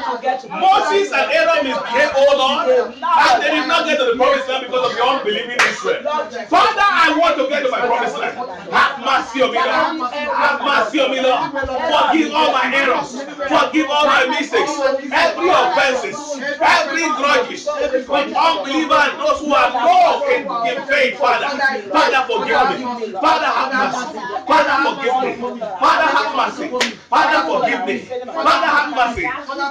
Moses and Aaron misbehaved, oh Lord, and they did not get to the promised land because of the unbelieving Israel. Father, I want to get to my promised land. Have mercy on me, Lord. Have mercy on me, Lord. Forgive all my errors. Forgive all my mistakes. Every offenses, every grudges from unbelievers and those who are in, in faith, Father. Father, forgive me. Father, have mercy. Father, forgive me. Father, have mercy. Father, forgive me. Father, have mercy.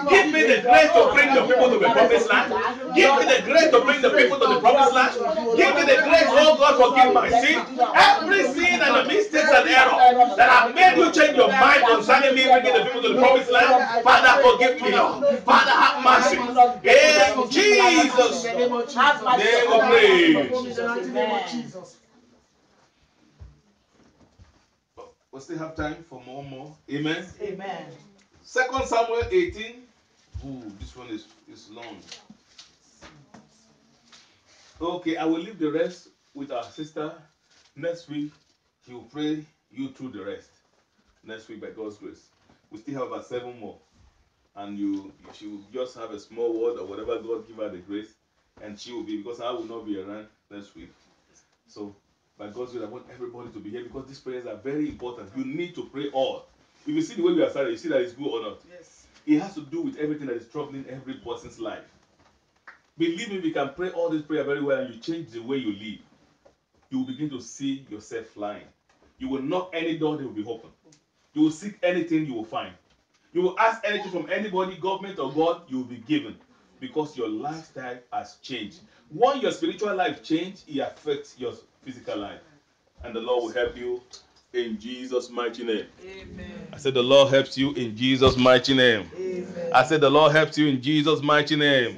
Give me the grace to bring the people to the promised land. Give me the grace to bring the people to the promised land. Give me the grace, oh God, forgive my sin. Every sin and the mistakes and error that have made you change your mind concerning me bringing the people to the promised land. Father, forgive me, Lord. Father, have mercy. In Jesus' name we pray. We still have time for more, more. Amen. Amen. Second Samuel 18. Ooh, this one is, is long. Okay, I will leave the rest with our sister. Next week, she will pray you through the rest. Next week, by God's grace. We still have about seven more. And you she will just have a small word or whatever God give her the grace. And she will be because I will not be around next week. So by God's will, I want everybody to be here because these prayers are very important. You need to pray all. If you see the way we are started, you see that it's good or not. Yes. It has to do with everything that is troubling every person's life. Believe me, we can pray all this prayer very well and you change the way you live. You will begin to see yourself flying. You will knock any door, they will be open. You will seek anything, you will find. You will ask anything from anybody, government or God, you will be given. Because your lifestyle has changed. When your spiritual life change, it affects your physical life. And the Lord will help you in Jesus' mighty name. Amen. I said, The Lord helps you in Jesus' mighty name. Amen. I said, The Lord helps you in Jesus' mighty name.